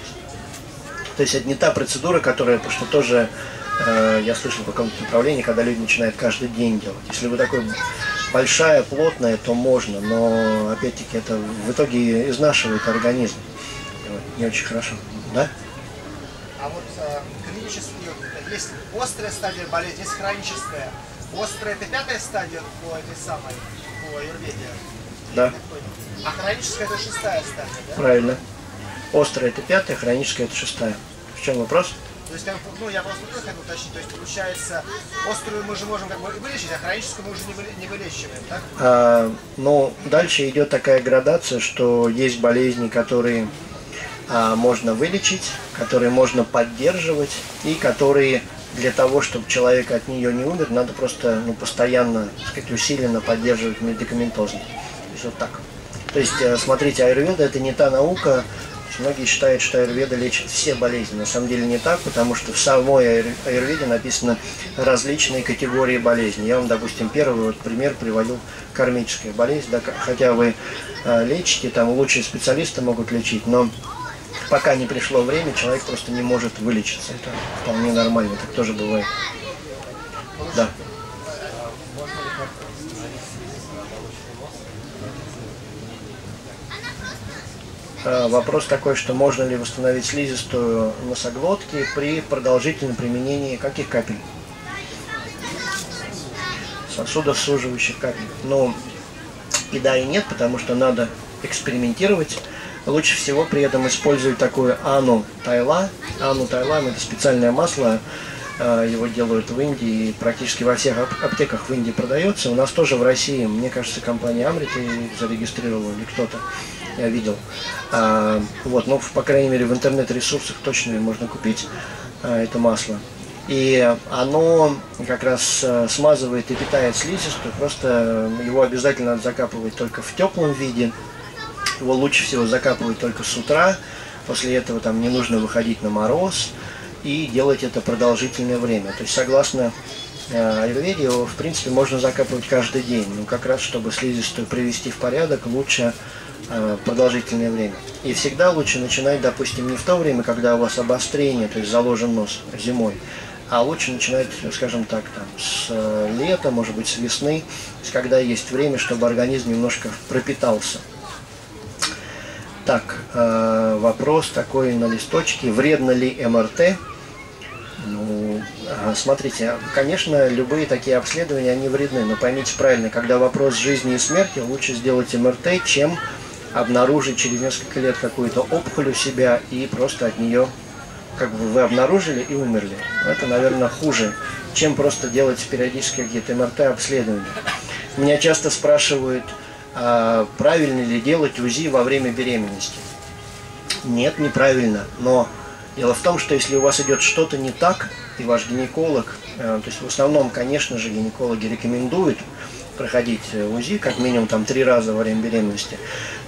То есть это не та процедура, которая, потому что тоже э, я слышал в каком-то направлении, когда люди начинают каждый день делать. Если вы такой большая, плотная, то можно, но опять-таки это в итоге изнашивает организм. Вот, Не очень хорошо, да? А вот э, клинические, есть острая стадия болезни, есть хроническая. Острая это пятая стадия по этой самой, по аюрведе. Да. А хроническая это шестая стадия, да? Правильно. Острая это пятая, хроническая это шестая. В чем вопрос? То есть, бы, ну, я просто только хотел уточнить, то есть, получается, острую мы же можем как бы вылечить, а хроническую мы уже не, не вылечиваем, так? А, но дальше идет такая градация, что есть болезни, которые а, можно вылечить, которые можно поддерживать и которые для того, чтобы человек от нее не умер, надо просто ну, постоянно, так сказать, усиленно поддерживать медикаментозно. То есть вот так. То есть, э, смотрите, аюрведа это не та наука, многие считают, что аюрведа лечит все болезни. На самом деле не так, потому что в самой аюр- аюрведе написано различные категории болезней. Я вам, допустим, первый вот пример приводил кармическая болезнь, да, хотя вы э, лечите, там лучшие специалисты могут лечить, но пока не пришло время, человек просто не может вылечиться. Это вполне нормально, так тоже бывает. Да. Вопрос такой, что можно ли восстановить слизистую носоглотки при продолжительном применении каких капель? Сосудов суживающих капель. Ну, и да, и нет, потому что надо экспериментировать. Лучше всего при этом использовать такую ану тайла. Ану тайлам это специальное масло, э, его делают в Индии, и практически во всех ап- аптеках в Индии продается. У нас тоже в России, мне кажется, компания Амрита зарегистрировала или кто-то, я видел. А, Вот, ну, по крайней мере, в интернет-ресурсах точно можно купить а, это масло. И оно как раз э, смазывает и питает слизистую, просто его обязательно надо закапывать только в теплом виде, его лучше всего закапывать только с утра. После этого там не нужно выходить на мороз и делать это продолжительное время. То есть согласно э, аюрведе его в принципе можно закапывать каждый день. Но как раз чтобы слизистую привести в порядок, лучше э, продолжительное время. И всегда лучше начинать, допустим, не в то время, когда у вас обострение, то есть заложен нос зимой, а лучше начинать, скажем так, там, с э, лета, может быть, с весны, когда есть время, чтобы организм немножко пропитался. Так, э, вопрос такой на листочке. Вредно ли МРТ? Ну, э, смотрите, конечно, любые такие обследования, они вредны, но поймите правильно, когда вопрос жизни и смерти, лучше сделать МРТ, чем обнаружить через несколько лет какую-то опухоль у себя и просто от нее, как бы вы обнаружили и умерли. Это, наверное, хуже, чем просто делать периодически какие-то МРТ обследования. Меня часто спрашивают, а правильно ли делать УЗИ во время беременности. Нет, неправильно. Но дело в том, что если у вас идет что-то не так, и ваш гинеколог, э, то есть в основном, конечно же, гинекологи рекомендуют проходить УЗИ как минимум там три раза во время беременности.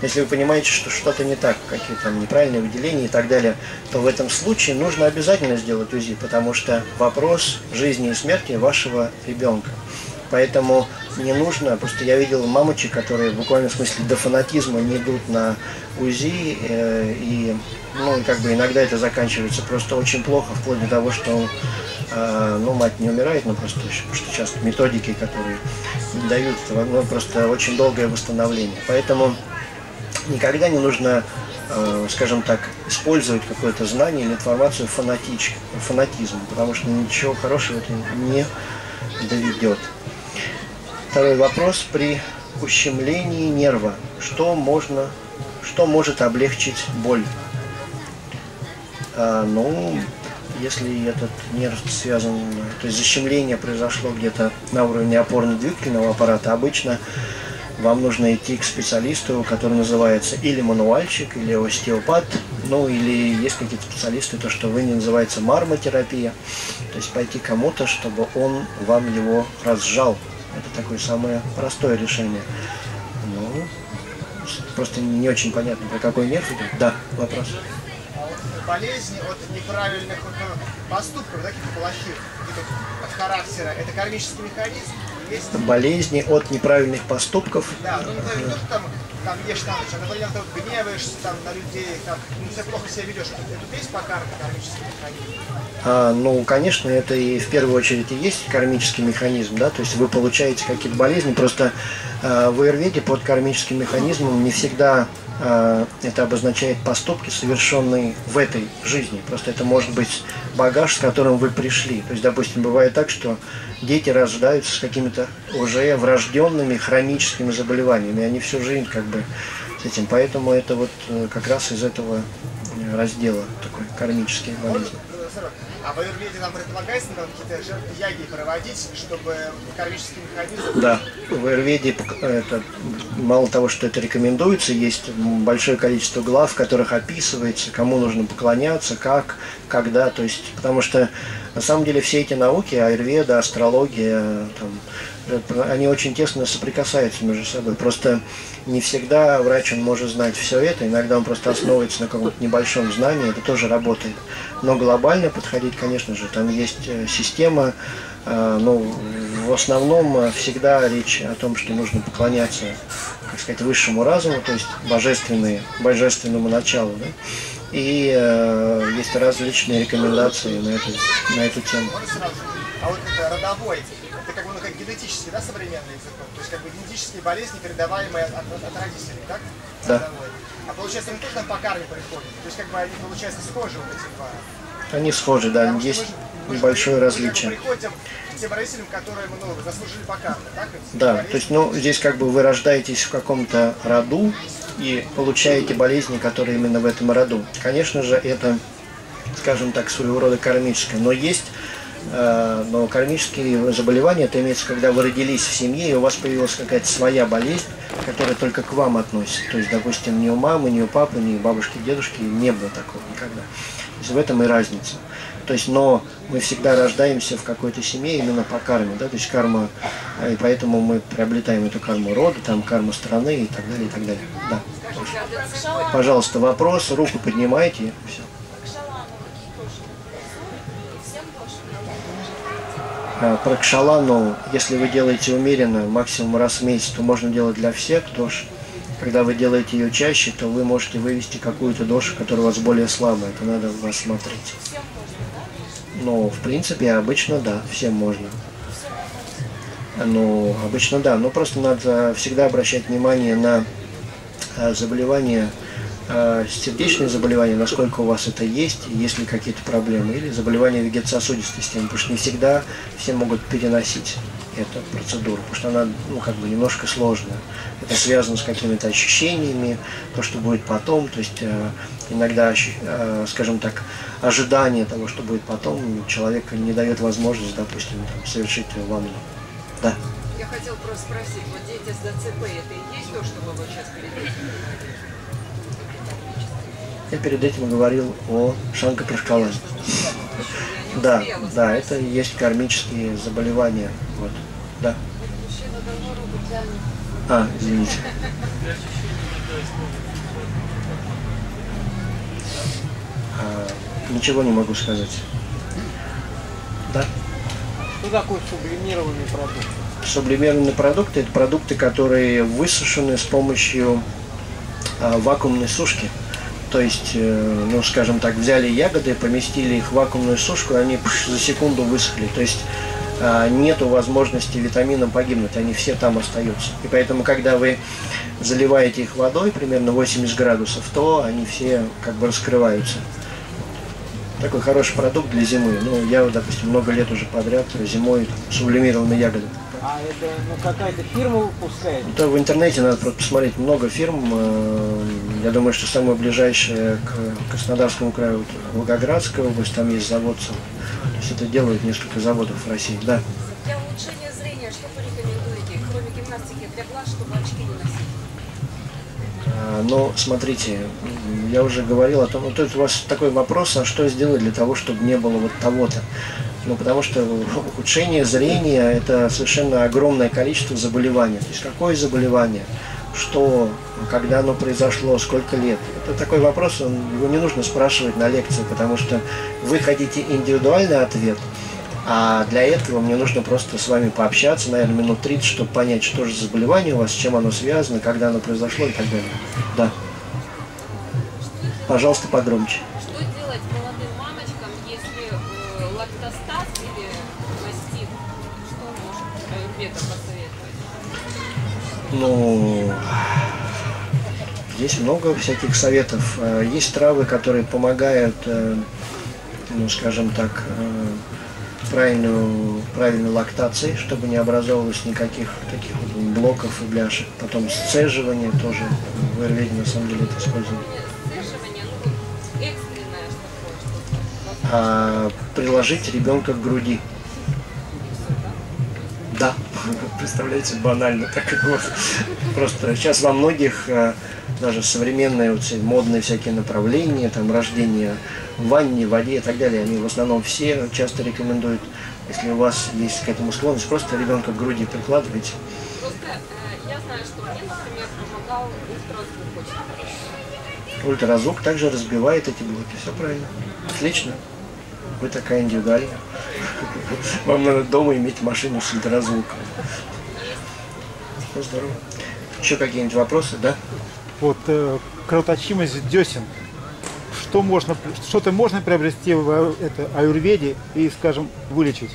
Если вы понимаете, что что-то не так, какие-то там неправильные выделения и так далее, то в этом случае нужно обязательно сделать УЗИ, потому что вопрос жизни и смерти вашего ребенка. Поэтому не нужно, просто я видел мамочек, которые в буквальном смысле до фанатизма не идут на УЗИ, э, и ну, как бы иногда это заканчивается просто очень плохо, вплоть до того, что ну, мать не умирает, но просто что часто методики, которые дают, ну, просто очень долгое восстановление. Поэтому никогда не нужно, э, скажем так, использовать какое-то знание или информацию фанатич, фанатизм, потому что ничего хорошего это не доведет. Второй вопрос. При ущемлении нерва, что можно, что может облегчить боль? А, ну, если этот нерв связан, то есть защемление произошло где-то на уровне опорно-двигательного аппарата, обычно вам нужно идти к специалисту, который называется или мануальщик, или остеопат, ну или есть какие-то специалисты, то, что в Индии называется мармотерапия, то есть пойти кому-то, чтобы он вам его разжал. Это такое самое простое решение. Ну, просто не очень понятно, про какой нерв идет. Да, вопрос. Болезни от неправильных ну, поступков, да, каких-то плохих, от характера, это кармический механизм? Есть? Болезни от неправильных поступков. Да, ну, например, ну, там, там ешь а, например, ты гневаешься там, на людей, там, ну, ты плохо себя ведешь. Это, есть по карме кармический механизм? А, ну, конечно, это и в первую очередь и есть кармический механизм, да, то есть вы получаете какие-то болезни, просто а, в аюрведе под кармическим механизмом не всегда это обозначает поступки, совершенные в этой жизни. Просто это может быть багаж, с которым вы пришли. То есть, допустим, бывает так, что дети рождаются с какими-то уже врожденными хроническими заболеваниями, они всю жизнь как бы с этим. Поэтому это вот э, как раз из этого э, раздела такой э, Сарок, а в аюрведе нам предполагается там, какие-то жертвы яги проводить, чтобы кармический механизм... Да, в Аюрведе это, мало того, что это рекомендуется, есть большое количество глав, в которых описывается, кому нужно поклоняться, как, когда, то есть, потому что на самом деле все эти науки, аюрведа, астрология, там, они очень тесно соприкасаются между собой. Просто не всегда врач он может знать все это, иногда он просто основывается на каком-то небольшом знании, это тоже работает. Но глобально подходить, конечно же, там есть э, система, э, ну, в основном э, всегда речь о том, что нужно поклоняться, как сказать, высшему разуму, то есть божественные, божественному началу, да? И э, есть различные рекомендации на эту, на эту тему. А вот это родовой, это как бы ну, как генетический, да, современный языком? То есть как бы генетические болезни, передаваемые от, от- от родителей, так? Да. Родовой. А получается, они тоже там по карме приходят? То есть как бы они, получается, схожи вот эти два? Они схожи, да, Потому есть мы мы небольшое мы различие. бы приходим к тем родителям, которые мы, ну, заслужили по карме, так? Да, Болезни. то есть, ну, здесь как бы вы рождаетесь в каком-то роду и получаете болезни, которые именно в этом роду. Конечно же, это, скажем так, своего рода кармическое. Но есть Но кармические заболевания, это имеется, когда вы родились в семье, и у вас появилась какая-то своя болезнь, которая только к вам относится. То есть, допустим, ни у мамы, ни у папы, ни у бабушки, дедушки не было такого никогда. То есть в этом и разница. То есть, но мы всегда рождаемся в какой-то семье именно по карме, да, то есть карма, э, и поэтому мы приобретаем эту карму рода, там карму страны и так далее, и так далее. Да. Пожалуйста, вопрос, руку поднимайте, все. А, Про кшалану, если вы делаете умеренно, максимум раз в месяц, то можно делать для всех дож. Когда вы делаете ее чаще, то вы можете вывести какую-то дошу, которая у вас более слабая. Это надо вас смотреть. Ну, в принципе, обычно да, всем можно. Ну, обычно да, но просто надо всегда обращать внимание на э, заболевания, э, сердечные заболевания, насколько у вас это есть, есть ли какие-то проблемы, или заболевания вегетососудистой системы, потому что не всегда все могут переносить эту процедуру, потому что она, ну, как бы немножко сложная. Это связано с какими-то ощущениями, то, что будет потом, то есть э, иногда, э, скажем так, ожидание того, что будет потом, человека не дает возможность, допустим, там, совершить ванну. Да. Я хотел просто спросить, вот дети с ДЦП, это и есть то, что вы вот сейчас перед? Я перед этим говорил о не Да, да, это и есть кармические заболевания. Вот. Да. А, извините. А, ничего не могу сказать. Да. Что такое сублимированный продукт? Сублимированные продукты – это продукты, которые высушены с помощью а, вакуумной сушки. То есть, э, ну, скажем так, взяли ягоды, поместили их в вакуумную сушку, и они за секунду высохли. То есть а, нету возможности витаминам погибнуть, они все там остаются. И поэтому, когда вы заливаете их водой, примерно 80 градусов, то они все как бы раскрываются. Такой хороший продукт для зимы. Ну, я, допустим, много лет уже подряд зимой сублимированные ягоды А это ну, какая-то фирма выпускает? это в интернете надо просто посмотреть много фирм. Э, Я думаю, что самое ближайшее к Краснодарскому краю, вот Волгоградская область, там есть завод. То есть это делают несколько заводов в России, да. Для улучшения зрения что порекомендуете, кроме гимнастики, для глаз, чтобы очки не носить? А, Но смотрите, я уже говорил о том, вот это у вас такой вопрос, а что сделать для того, чтобы не было вот того-то? Ну, потому что ухудшение зрения – это совершенно огромное количество заболеваний. То есть какое заболевание, что, когда оно произошло, сколько лет. Это такой вопрос, он, его не нужно спрашивать на лекции, потому что вы хотите индивидуальный ответ, а для этого мне нужно просто с вами пообщаться, наверное, минут 30, чтобы понять, что же за заболевание у вас, с чем оно связано, когда оно произошло и так далее. Да. Пожалуйста, погромче. Что делать молодым мамочкам, если э, лактостаз или мастит? Что может посоветовать? Ну, есть много всяких советов. Э, Есть травы, которые помогают, э, ну, скажем так, правильную, правильной лактации, чтобы не образовывалось никаких таких вот блоков и бляшек. Потом сцеживание тоже в аюрведе на самом деле это. Сцеживание, ну, А приложить ребенка к груди. Да, представляете, банально так вот. Просто сейчас во многих э, даже современные вот модные всякие направления, там рождение в ванне, в воде и так далее, они в основном все часто рекомендуют, если у вас есть к этому склонность, просто ребенка к груди прикладывайте. Просто э, я знаю, что мне, например, помогал ультразвук очень хорошо. Ультразвук также разбивает эти блоки, все правильно. Отлично. Вы такая индивидуальная. Вам надо дома иметь машину с ультразвуком. Ну, здорово. Еще какие-нибудь вопросы, да? Вот э, кровоточимость десен. Что можно, что-то можно приобрести в аю- это, аюрведе и, скажем, вылечить?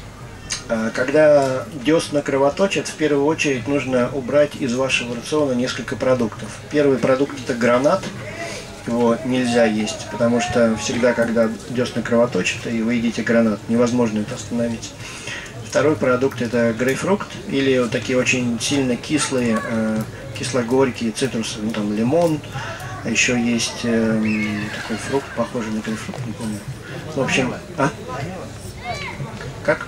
А, Когда десна кровоточат, в первую очередь нужно убрать из вашего рациона несколько продуктов. Первый продукт это гранат. Его нельзя есть, потому что всегда, когда десна кровоточат, и вы едите гранат, невозможно это остановить. Второй продукт это грейпфрукт или вот такие очень сильно кислые, э, кисло-горькие цитрусы, ну, там лимон. А еще есть эм, такой фрукт, похожий на грейпфрукт, не помню. В общем, а? Как?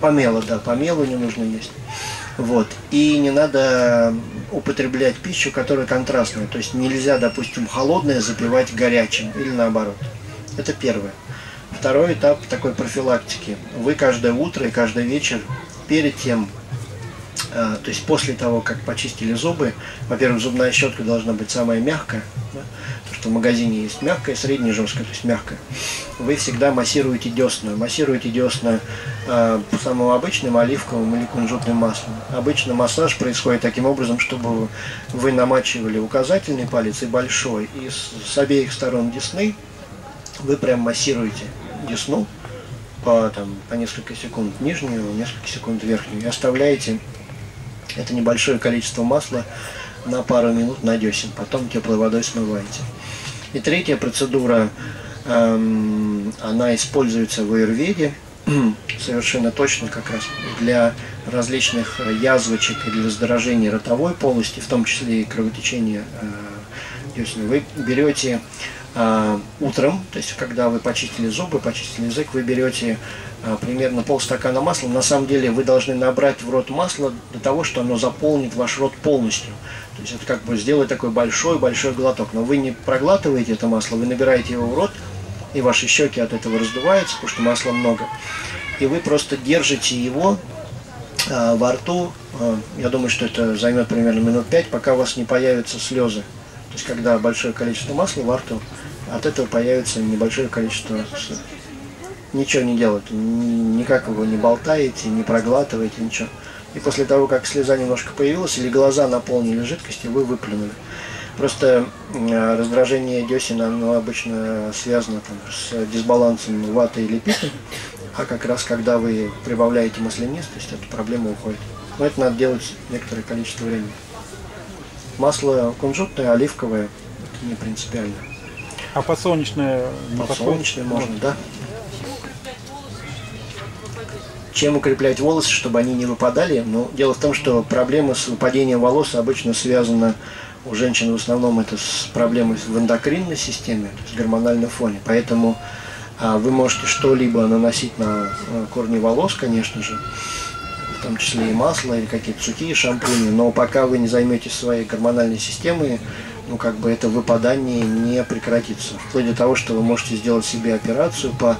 Помело, да, помелу не нужно есть. Вот. И не надо употреблять пищу, которая контрастная. То есть нельзя, допустим, холодное запивать горячим или наоборот. Это первое. Второй этап такой профилактики. Вы каждое утро и каждый вечер перед тем, э, то есть после того, как почистили зубы, во-первых, зубная щетка должна быть самая мягкая, да, потому что в магазине есть мягкая, средняя, жесткая, то есть мягкая. Вы всегда массируете десну. Массируете десна э, самым обычным оливковым или кунжутным маслом. Обычно массаж происходит таким образом, чтобы вы намачивали указательный палец и большой, и с, с обеих сторон десны вы прям массируете десну по, там, по несколько секунд нижнюю, несколько секунд верхнюю и оставляете это небольшое количество масла на пару минут на десен, потом теплой водой смываете. И третья процедура, эм, она используется в аюрведе совершенно точно как раз для различных язвочек и для раздражения ротовой полости, в том числе и кровотечения э, десен. Вы берете а, утром, то есть когда вы почистили зубы, почистили язык, вы берете а, примерно полстакана масла. На самом деле вы должны набрать в рот масла для того, что оно заполнит ваш рот полностью. То есть это как бы сделать такой большой-большой глоток. Но вы не проглатываете это масло, вы набираете его в рот, и ваши щеки от этого раздуваются, потому что масла много. И вы просто держите его а, во рту. А, я думаю, что это займет примерно минут пять, пока у вас не появятся слезы. То есть когда большое количество масла во рту, от этого появится небольшое количество. Ничего не делать, никак его не болтаете, не проглатываете, ничего. И после того, как слеза немножко появилась, или глаза наполнили жидкостью, вы выплюнули. Просто раздражение десен, оно обычно связано там, с дисбалансом ваты или пита, а как раз когда вы прибавляете маслянистость, эта проблема уходит. Но это надо делать некоторое количество времени. Масло кунжутное, оливковое, это не принципиально. А подсолнечное не Подсолнечное подходит? можно, да. Чем укреплять волосы, чтобы они не выпадали? Ну, дело в том, что проблема с выпадением волос обычно связана у женщин в основном это с проблемой в эндокринной системе, есть гормональном фоне. Поэтому а, вы можете что-либо наносить на корни волос, конечно же, в том числе и масло, или какие-то сухие шампуни, но пока вы не займетесь своей гормональной системой, ну, как бы это выпадание не прекратится. Вплоть до того, что вы можете сделать себе операцию по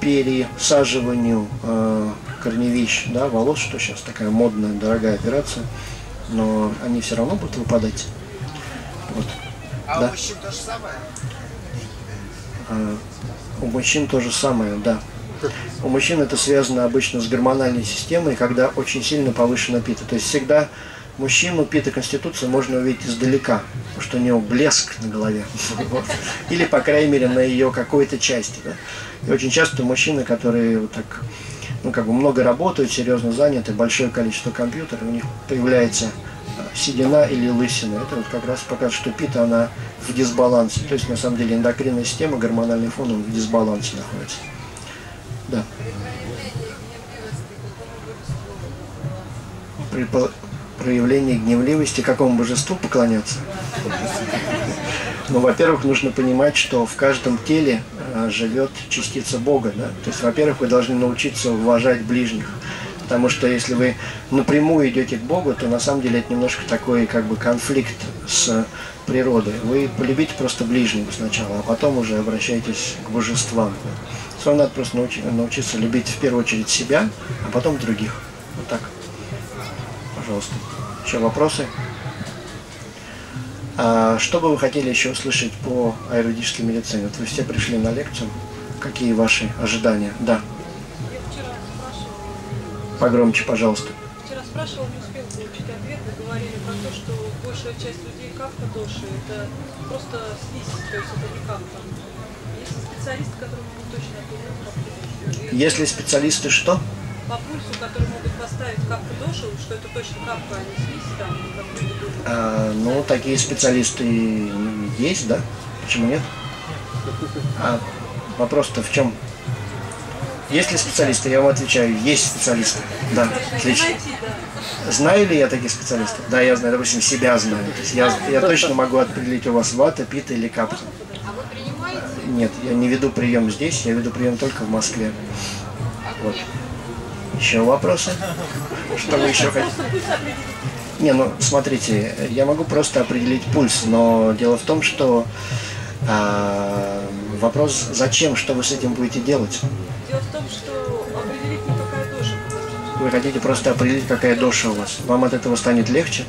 пересаживанию э, корневищ, да, волос, что сейчас такая модная, дорогая операция, но они все равно будут выпадать. Вот. А Да. у мужчин то же самое? А, У мужчин то же самое, да. У мужчин это связано обычно с гормональной системой, когда очень сильно повышена пита. То есть всегда мужчину пита конституции можно увидеть издалека, потому что у него блеск на голове. Или, по крайней мере, на ее какой-то части. Да? И очень часто мужчины, которые вот так, ну, как бы много работают, серьезно заняты, большое количество компьютеров, у них появляется а, седина или лысина. Это вот как раз показывает, что пита, она в дисбалансе. То есть, на самом деле, эндокринная система, гормональный фон, он в дисбалансе находится. Да. Проявлении гневливости какому божеству поклоняться? Ну, во-первых, нужно понимать, что в каждом теле э, живет частица Бога. Да? То есть, во-первых, вы должны научиться уважать ближних. Потому что если вы напрямую идете к Богу, то на самом деле это немножко такой как бы конфликт с природой. Вы полюбите просто ближнего сначала, а потом уже обращайтесь к божествам. да. Надо просто научи- научиться любить в первую очередь себя, а потом других. Вот так. Пожалуйста. Еще вопросы? А что бы вы хотели еще услышать по аюрведической медицине? Вот вы все пришли на лекцию. Какие ваши ожидания? Да, Я вчера спрашивала, погромче, пожалуйста. вчера спрашивала, не успела получить ответ. Вы говорили про то, что большая часть людей капка доши это просто слизь, то есть это не капка. Есть специалисты, которые могут точно. И Если специалисты что? По пульсу, которые могут поставить капку доши, что это точно капка, а не слизь, там. А, ну, такие специалисты есть, да? Почему нет? А вопрос-то в чем? Есть ли специалисты? Я вам отвечаю, есть специалисты. Да, отлично. Знаю ли я таких специалистов? Да, я знаю, допустим, себя знаю. То есть я, я точно могу определить, у вас вата, пита или. А принимаете? Нет, я не веду прием здесь, я веду прием только в Москве. А Вот. Еще вопросы? Что вы еще хотите? Не, ну смотрите, я могу просто определить пульс, но дело в том, что а, вопрос, зачем, что вы с этим будете делать? Дело в том, что определить не какая доша. Вы хотите просто определить, какая доша у вас. Вам от этого станет легче?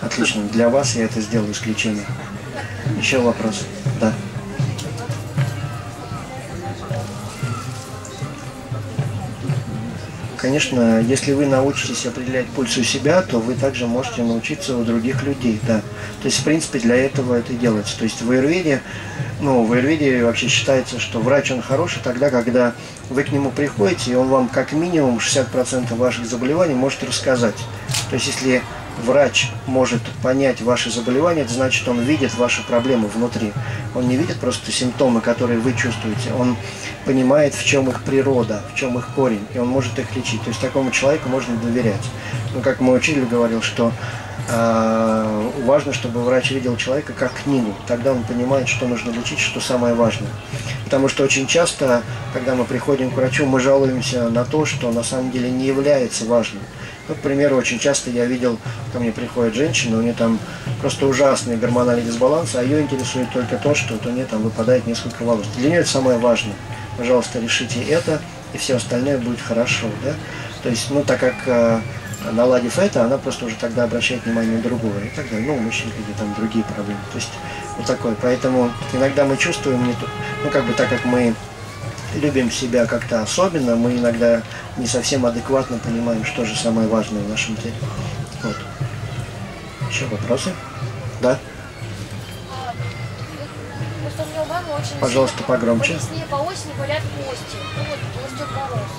Отлично. Для вас я это сделаю исключение. Еще вопрос? Да. Конечно, если вы научитесь определять пульс у себя, то вы также можете научиться у других людей, да. То есть, в принципе, для этого это и делается. То есть в Аюрведе, ну, в Аюрведе вообще считается, что врач, он хороший тогда, когда вы к нему приходите, и он вам как минимум 60% ваших заболеваний может рассказать. То есть, если врач может понять ваши заболевания, это значит, он видит ваши проблемы внутри. Он не видит просто симптомы, которые вы чувствуете. Он понимает, в чем их природа, в чем их корень, и он может их лечить. То есть такому человеку можно доверять. Ну, как мой учитель говорил, что э, важно, чтобы врач видел человека как книгу. Тогда он понимает, что нужно лечить, что самое важное. Потому что очень часто, когда мы приходим к врачу, мы жалуемся на то, что на самом деле не является важным. Ну, к примеру, очень часто я видел, ко мне приходит женщина, у нее там просто ужасный гормональный дисбаланс, а ее интересует только то, что вот у нее там выпадает несколько волос. Для нее это самое важное. Пожалуйста, решите это, и все остальное будет хорошо. Да? То есть, ну, так как э, наладив это, она просто уже тогда обращает внимание на другое. И тогда, ну, у мужчин какие-то там другие проблемы. То есть, вот такое. Поэтому иногда мы чувствуем, ну, как бы так как мы любим себя как-то особенно, мы иногда не совсем адекватно понимаем, что же самое важное в нашем теле. Вот. Еще вопросы? Да? Пожалуйста, погромче. По осени болят кости. Ну вот, остеопороз.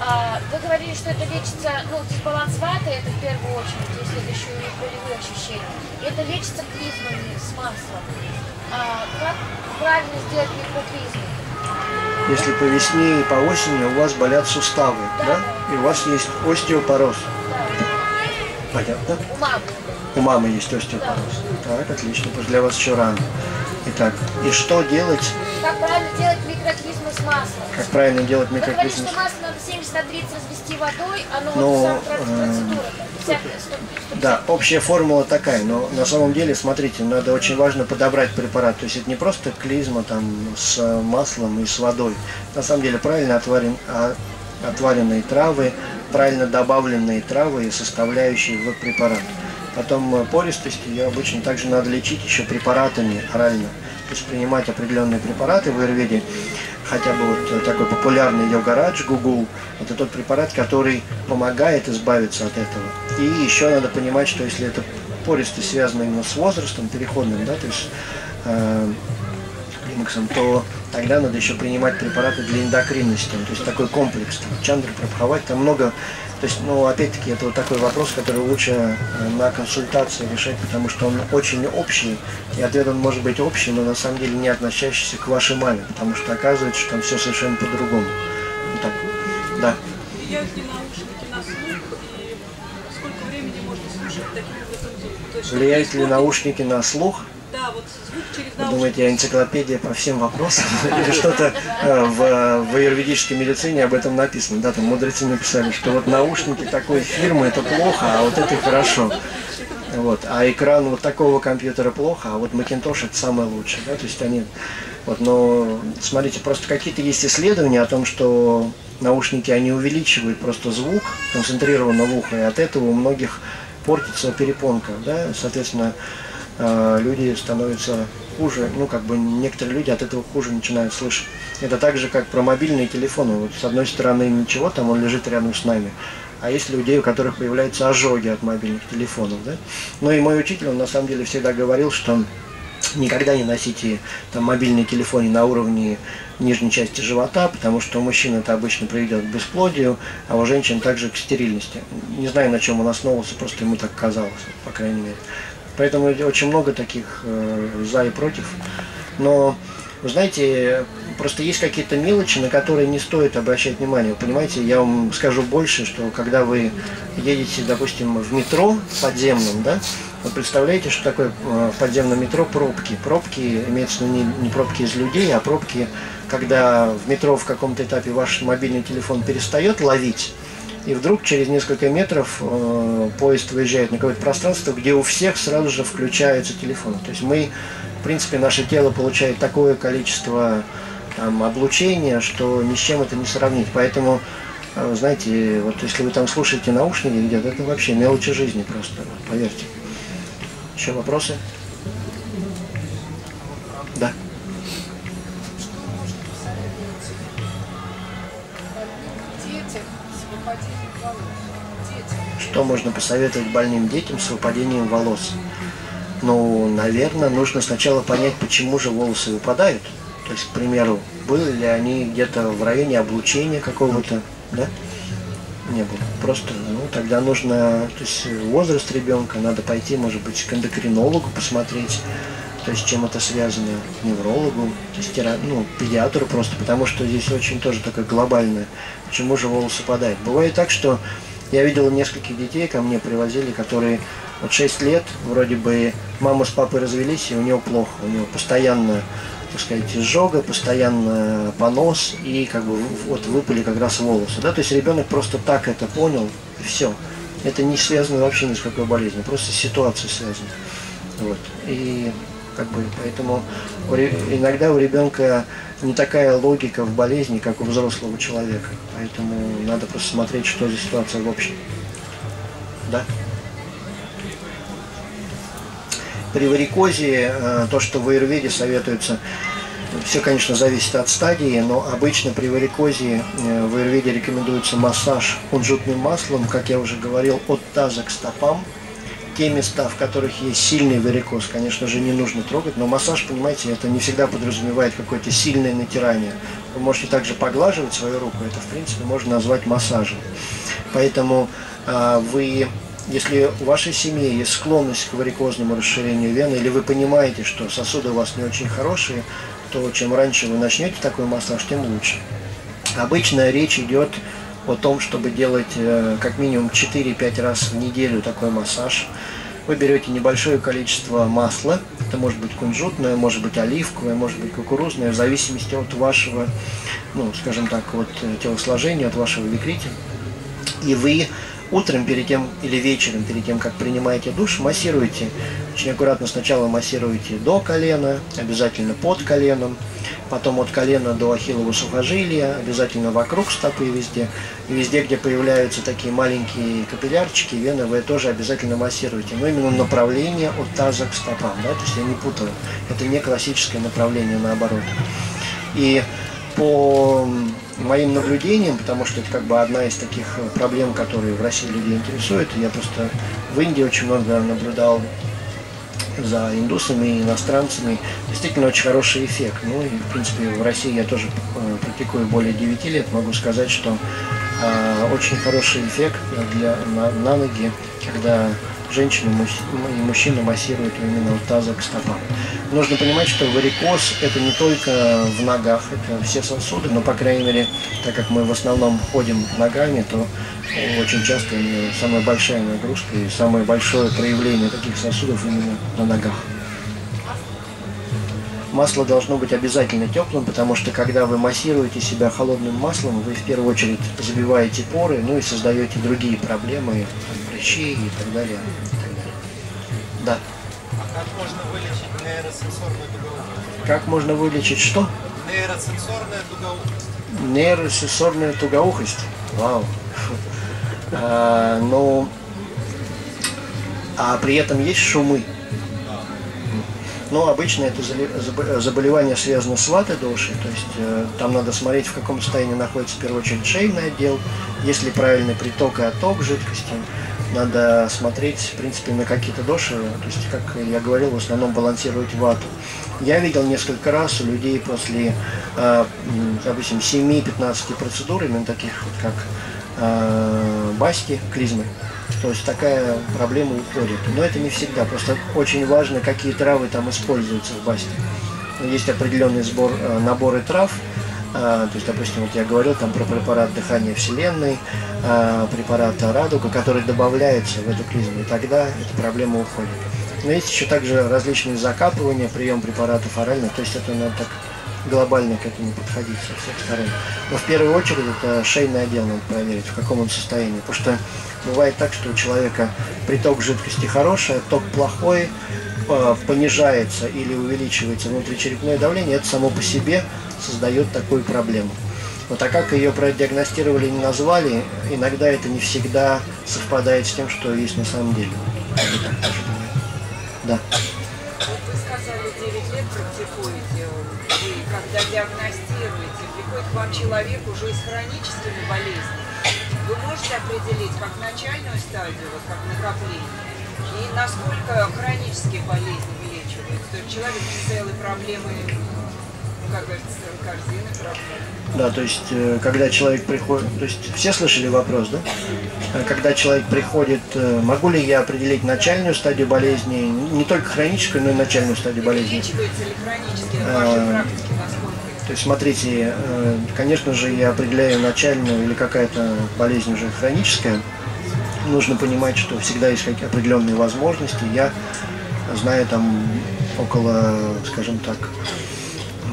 А, вы говорили, что это лечится, ну, дисбаланс ваты, это в первую очередь, если это еще и болевые ощущения. И это лечится клизмами с маслом. А, как правильно сделать микроклизму? Если по весне и по осени у вас болят суставы, да? И у вас есть остеопороз. Понятно? У мамы. У мамы есть остеопороз. Так, отлично, потому что для вас еще рано. Итак, и что делать? Как правильно делать микроклизму с маслом? Как правильно делать Вы говорите, что масло надо 70 на 30 развести водой, оно Ну, вот сам э, процедура. 50, 100, 150. Да, общая формула такая, но на самом деле, смотрите, надо очень важно подобрать препарат. То есть это не просто клизма там с маслом и с водой. На самом деле правильно отварен, а, отваренные травы, правильно добавленные травы и составляющие в препарат. Потом э, пористость ее обычно также надо лечить еще препаратами орально. То есть принимать определенные препараты в аюрведе, хотя бы вот э, такой популярный йогарадж, гугул, это тот препарат, который помогает избавиться от этого. И еще надо понимать, что если это пористость связана именно с возрастом переходным, да, то есть э, климаксом, то тогда надо еще принимать препараты для эндокринности, то есть такой комплекс, там, чандра, прабхавать, там много, то есть, ну, опять-таки, это вот такой вопрос, который лучше э, на консультации решать, потому что он очень общий, и ответ он может быть общий, но на самом деле не относящийся к вашей маме, потому что оказывается, что там все совершенно по-другому. Вот так, да. Влияют ли наушники на слух? Да, вот Вы думаете, я энциклопедия по всем вопросам? Или что-то э, в, в аюрведической медицине об этом написано? Да, там мудрецы написали, что вот наушники такой фирмы это плохо, а вот это хорошо. Вот. А экран вот такого компьютера плохо, а вот Macintosh это самое лучшее. Да? То есть они... Вот, но смотрите, просто какие-то есть исследования о том, что наушники, они увеличивают просто звук концентрированно в ухо, и от этого у многих портится перепонка. Да? Соответственно, э, люди становятся хуже, ну, как бы некоторые люди от этого хуже начинают слышать. Это так же, как про мобильные телефоны. Вот с одной стороны ничего, там он лежит рядом с нами, а есть людей, у которых появляются ожоги от мобильных телефонов, да? Ну и мой учитель, он на самом деле всегда говорил, что никогда не носите там мобильный телефон на уровне нижней части живота, потому что у мужчин это обычно приведет к бесплодию, а у женщин также к стерильности. Не знаю, на чем он основывался, просто ему так казалось, по крайней мере. Поэтому очень много таких э, за и против. Но, вы знаете, просто есть какие-то мелочи, на которые не стоит обращать внимание. Понимаете, я вам скажу больше, что когда вы едете, допустим, в метро подземном, да, вы представляете, что такое э, в подземном метро пробки? Пробки имеется в виду не, не пробки из людей, а пробки, когда в метро в каком-то этапе ваш мобильный телефон перестает ловить, и вдруг через несколько метров э, поезд выезжает на какое-то пространство, где у всех сразу же включается телефон. То есть мы, в принципе, наше тело получает такое количество там, облучения, что ни с чем это не сравнить. Поэтому, э, знаете, вот если вы там слушаете наушники где-то, это вообще мелочи жизни просто, поверьте. Еще вопросы? Что можно посоветовать больным детям с выпадением волос? Ну, наверное, нужно сначала понять, почему же волосы выпадают. То есть, к примеру, были ли они где-то в районе облучения какого-то, да? Не было. Просто, ну, тогда нужно, то есть, возраст ребенка, надо пойти, может быть, к эндокринологу посмотреть, то есть, чем это связано, к неврологу, то есть, тера- ну, педиатру просто, потому что здесь очень тоже такое глобальное, почему же волосы падают. Бывает так, что я видел нескольких детей, ко мне привозили, которые вот 6 лет, вроде бы мама с папой развелись, и у него плохо, у него постоянно, так сказать, изжога, постоянно понос, и как бы вот выпали как раз волосы, да, то есть ребенок просто так это понял, и все. Это не связано вообще ни с какой болезнью, просто с ситуацией связано. Вот. И как бы поэтому у иногда у ребенка не такая логика в болезни, как у взрослого человека. Поэтому надо просто смотреть, что за ситуация в общем. Да? При варикозе э, то, что в аюрведе советуется, все, конечно, зависит от стадии, но обычно при варикозе э, в аюрведе рекомендуется массаж кунжутным маслом, как я уже говорил, от таза к стопам. Те места, в которых есть сильный варикоз, конечно же, не нужно трогать, но массаж, понимаете, это не всегда подразумевает какое-то сильное натирание. Вы можете также поглаживать свою руку, это, в принципе, можно назвать массажем. Поэтому а, вы, если в вашей семье есть склонность к варикозному расширению вены, или вы понимаете, что сосуды у вас не очень хорошие, то чем раньше вы начнете такой массаж, тем лучше. Обычно речь идет о том, чтобы делать э, как минимум 4-5 раз в неделю такой массаж. Вы берете небольшое количество масла, это может быть кунжутное, может быть оливковое, может быть кукурузное, в зависимости от вашего, ну, скажем так, от э, телосложения, от вашего викрити. И вы утром перед тем или вечером перед тем, как принимаете душ, массируете. Очень аккуратно сначала массируете до колена, обязательно под коленом, потом от колена до ахиллового сухожилия, обязательно вокруг стопы везде. И везде, где появляются такие маленькие капиллярчики, вены, вы тоже обязательно массируете. Но именно направление от таза к стопам, да, то есть я не путаю. Это не классическое направление, наоборот. И по моим наблюдениям, потому что это как бы одна из таких проблем, которые в России людей интересуют. Я просто в Индии очень много наблюдал за индусами и иностранцами. Действительно очень хороший эффект. Ну и, в принципе, в России я тоже э, практикую более 9 лет. Могу сказать, что э, очень хороший эффект для, на, на ноги, когда женщины и мужчины массируют именно от к стопам. Нужно понимать, что варикоз это не только в ногах, это все сосуды, но, по крайней мере, так как мы в основном ходим ногами, то очень часто самая большая нагрузка и самое большое проявление таких сосудов именно на ногах. Масло должно быть обязательно теплым, потому что когда вы массируете себя холодным маслом, вы в первую очередь забиваете поры, ну и создаете другие проблемы, прыщи и так далее. И так далее. Да. А как можно вылечить нейросенсорную тугоухость? Как можно вылечить что? Нейросенсорная тугоухость. Нейросенсорная тугоухость. Вау. А, ну, а при этом есть шумы. Но обычно это заболевание связано с ватой доши, то есть э, там надо смотреть, в каком состоянии находится в первую очередь шейный отдел, есть ли правильный приток и отток жидкости, надо смотреть, в принципе, на какие-то доши, то есть, как я говорил, в основном балансировать вату. Я видел несколько раз у людей после, э, допустим, 7-15 процедур, именно таких, как э, баски, клизмы, то есть такая проблема уходит. Но это не всегда. Просто очень важно, какие травы там используются в басте. Есть определенный сбор, э, наборы трав. Э, То есть, допустим, вот я говорил там про препарат дыхания Вселенной, э, препарат Радуга, который добавляется в эту клизму, и тогда эта проблема уходит. Но есть еще также различные закапывания, прием препаратов оральных, то есть это надо так глобально к этому подходить со всех сторон. Но в первую очередь это шейный отдел надо проверить, в каком он состоянии. Потому что бывает так, что у человека приток жидкости хороший, а ток плохой, понижается или увеличивается внутричерепное давление, это само по себе создает такую проблему. Вот а как ее продиагностировали и не назвали, иногда это не всегда совпадает с тем, что есть на самом деле. Да. Вот вы сказали, 9 лет практикуете. Вы, когда диагностируете, приходит к вам человек уже с хроническими болезнями. Вы можете определить как начальную стадию, вот как накопление, и насколько хронические болезни вылечиваются. То есть человек с целой проблемой, как говорится, корзины. Да, то есть, э, когда человек приходит, то есть, все слышали вопрос, да? Э, Когда человек приходит, э, могу ли я определить начальную стадию болезни, не только хроническую, но и начальную стадию болезни? А? То есть, смотрите, конечно же, я определяю начальную или какая-то болезнь уже хроническая. Нужно понимать, что всегда есть какие определенные возможности. Я знаю там около, скажем так,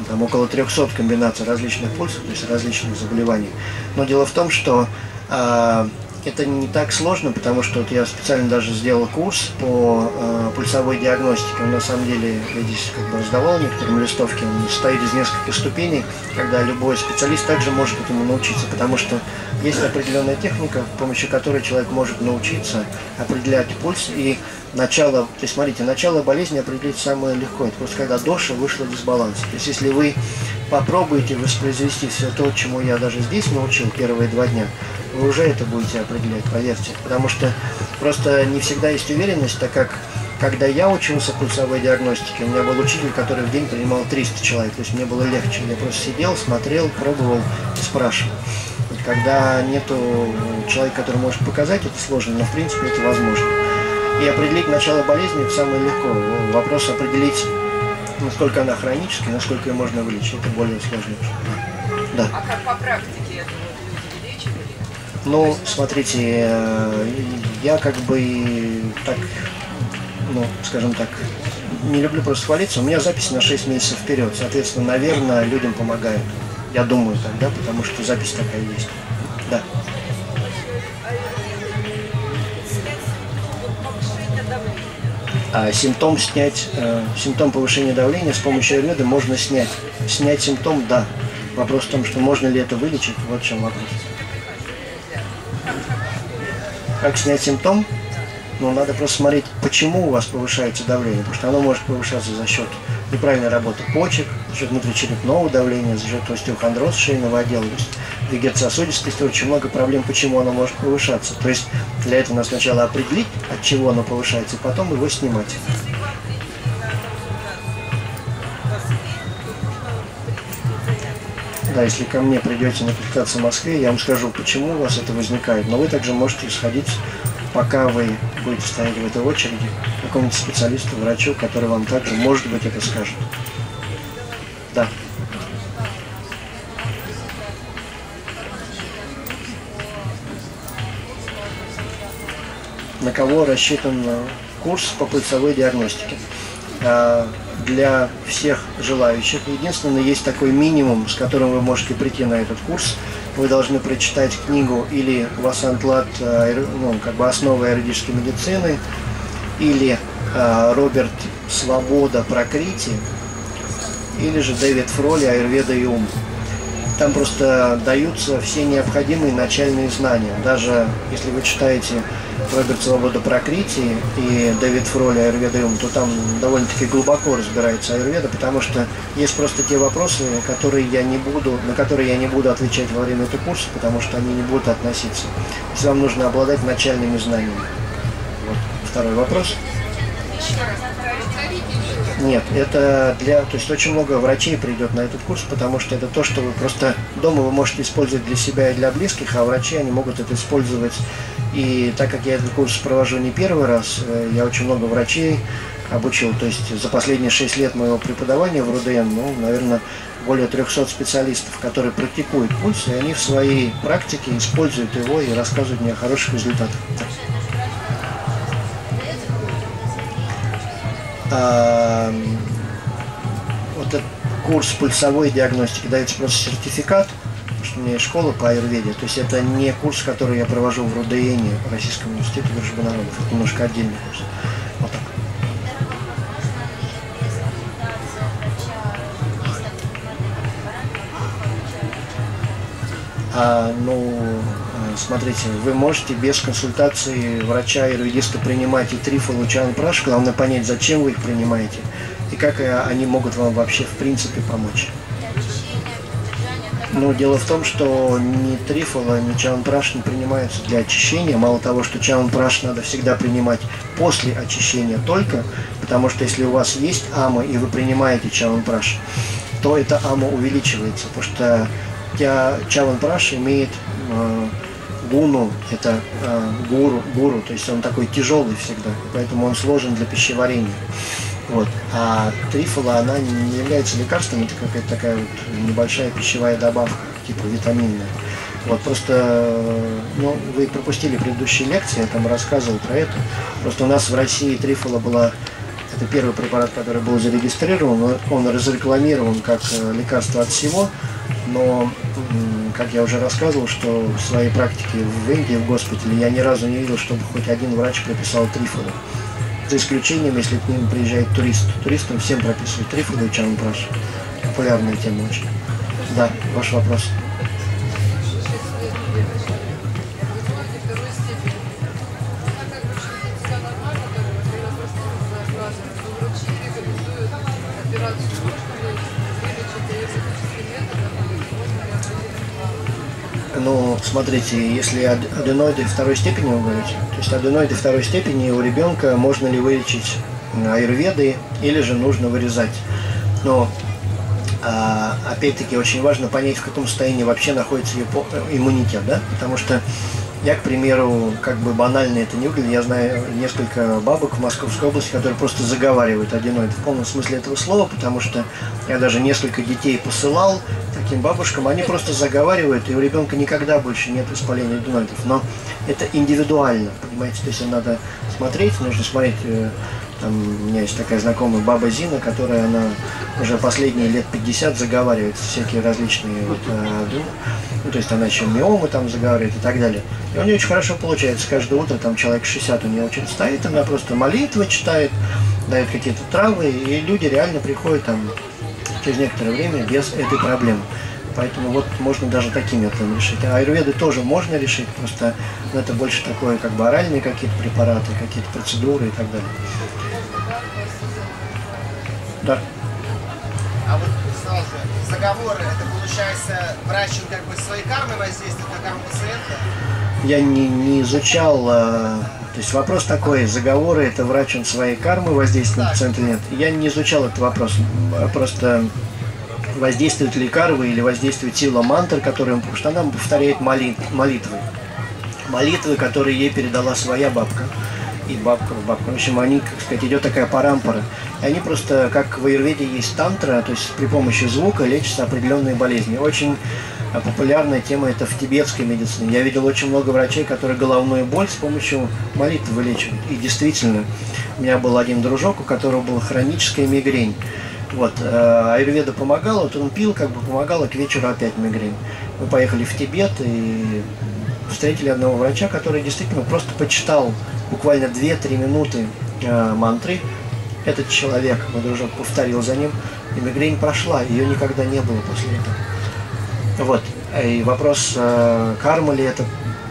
там около 300 комбинаций различных пульсов, то есть различных заболеваний. Но дело в том, что а, это не так сложно, потому что вот я специально даже сделал курс по э, пульсовой диагностике. Он на самом деле, я здесь как бы раздавал некоторым листовки, он состоит из нескольких ступеней, когда любой специалист также может этому научиться, потому что есть определенная техника, с помощью которой человек может научиться определять пульс и начало, то есть смотрите, начало болезни определить самое легко, это просто когда доша вышла дисбаланс. То есть если вы попробуете воспроизвести все то, чему я даже здесь научил первые два дня, вы уже это будете определять, поверьте. Потому что просто не всегда есть уверенность, так как когда я учился пульсовой диагностике, у меня был учитель, который в день принимал 300 человек, то есть мне было легче. Я просто сидел, смотрел, пробовал и спрашивал. Вот когда нету человека, который может показать, это сложно, но в принципе это возможно. И определить начало болезни это самое легко. Вопрос определить, насколько она хроническая, насколько ее можно вылечить, это более сложно. Да. А как по практике это? Ну, смотрите, э, я как бы так, ну, скажем так, не люблю просто хвалиться. У меня запись на 6 месяцев вперед. Соответственно, наверное, людям помогают. Я думаю тогда, потому что запись такая есть. Да. А симптом снять, э, симптом повышения давления с помощью аюрведы можно снять. Снять симптом, да. Вопрос в том, что можно ли это вылечить, вот в чем вопрос. Как снять симптом? Ну, надо просто смотреть, почему у вас повышается давление. Потому что оно может повышаться за счет неправильной работы почек, за счет внутричерепного давления, за счет остеохондроза шейного отдела. То есть вегетососудистости очень много проблем, почему оно может повышаться. То есть для этого надо сначала определить, от чего оно повышается, и потом его снимать. Да, если ко мне придете на консультацию в Москве, я вам скажу, почему у вас это возникает. Но вы также можете сходить, пока вы будете стоять в этой очереди, к какому-нибудь специалисту, врачу, который вам также, может быть, это скажет. Да. На кого рассчитан курс по пульсовой диагностике? Для всех желающих. Единственное, есть такой минимум, с которым вы можете прийти на этот курс. Вы должны прочитать книгу или Васантлат, э, ну, как бы основы юридической медицины, или э, Роберт Свобода Прокрити, или же Дэвид Фроли Аюрведа и ум. Там просто даются все необходимые начальные знания. Даже если вы читаете Роберт Свобода Прокрити и Дэвид Фроли Аюрведа и ум, то там довольно-таки глубоко разбирается Аюрведа, потому что есть просто те вопросы, которые я не буду, на которые я не буду отвечать во время этого курса, потому что они не будут относиться. То есть вам нужно обладать начальными знаниями. Вот. Второй вопрос. Нет, это для, то есть очень много врачей придет на этот курс, потому что это то, что вы просто дома вы можете использовать для себя и для близких, а врачи они могут это использовать. И так как я этот курс провожу не первый раз, э, я очень много врачей обучил, то есть за последние 6 лет моего преподавания в РУДН, ну, наверное, более 300 специалистов, которые практикуют пульс, и они в своей практике используют его и рассказывают мне о хороших результатах. Вот это курс пульсовой диагностики, дается просто сертификат, потому что у меня есть школа по аюрведе. То есть это не курс, который я провожу в РУДН, Российском университете дружбы народов. Это немножко отдельный курс. А, ну, смотрите, вы можете без консультации врача и юридиста принимать и трифол, и чанпраш. Главное понять, зачем вы их принимаете и как э, они могут вам вообще в принципе помочь. Но дело в том, что ни трифола, ни чаванпраш не принимаются для очищения. Мало того, что чаванпраш надо всегда принимать после очищения только, потому что если у вас есть ама и вы принимаете чаванпраш, то эта ама увеличивается, потому что чаванпраш имеет э, гуну, это э, гуру, гуру, то есть он такой тяжелый всегда, поэтому он сложен для пищеварения. Вот. А трифола, она не является лекарством, это какая-то такая вот небольшая пищевая добавка, типа витаминная. Вот просто, ну, вы пропустили предыдущие лекции, я там рассказывал про это. Просто у нас в России трифола была, это первый препарат, который был зарегистрирован, он разрекламирован как э, лекарство от всего, но, как я уже рассказывал, что в своей практике в Индии, в госпитале, я ни разу не видел, чтобы хоть один врач прописал трифолу за исключением, если к ним приезжает турист. Туристам всем прописывают трифоду и чанпраш. Популярная тема очень. Да, ваш вопрос. Смотрите, если аденоиды второй степени вы говорите, то есть аденоиды второй степени у ребенка можно ли вылечить аюрведой или же нужно вырезать. Но а, опять-таки очень важно понять, в каком состоянии вообще находится иммунитет, да, потому что я, к примеру, как бы банально это не выглядит, я знаю несколько бабок в Московской области, которые просто заговаривают аденоид в полном смысле этого слова, потому что я даже несколько детей посылал таким бабушкам, они просто заговаривают, и у ребенка никогда больше нет воспаления аденоидов. Но это индивидуально, понимаете, то есть надо смотреть, нужно смотреть э, там, у меня есть такая знакомая баба Зина, которая она уже последние лет 50 заговаривает всякие различные вот, э, ну, то есть она еще миомы там заговаривает и так далее. И у нее очень хорошо получается. Каждое утро там человек 60 у нее очень стоит, она просто молитвы читает, дает какие-то травы, и люди реально приходят там через некоторое время без этой проблемы. Поэтому вот можно даже таким методом решить. А аюрведы тоже можно решить, просто это больше такое, как бы оральные какие-то препараты, какие-то процедуры и так далее. Да. А вот сразу же, заговоры, это получается, врач как бы своей кармой воздействует на карму пациента? Я не, не изучал, э, то есть вопрос такой, заговоры, это врач он своей кармы воздействует на пациента или нет. Я не изучал этот вопрос, просто воздействует ли карма или воздействует сила мантр, которую потому что она повторяет молит, молитвы. Молитвы, которые ей передала своя бабка и бабка, бабка. В общем, они, как сказать, идет такая парампора. И они просто, как в аюрведе есть тантра, то есть при помощи звука лечатся определенные болезни. Очень популярная тема это в тибетской медицине. Я видел очень много врачей, которые головную боль с помощью молитвы вылечивают. И действительно, у меня был один дружок, у которого была хроническая мигрень. Вот, э, аюрведа помогала, вот он пил, как бы помогала, к вечеру опять мигрень. Мы поехали в Тибет и встретили одного врача, который действительно просто почитал буквально 2-3 минуты э, мантры. Этот человек, мой дружок, повторил за ним, и мигрень прошла, ее никогда не было после этого. Вот. И вопрос, э, карма ли это,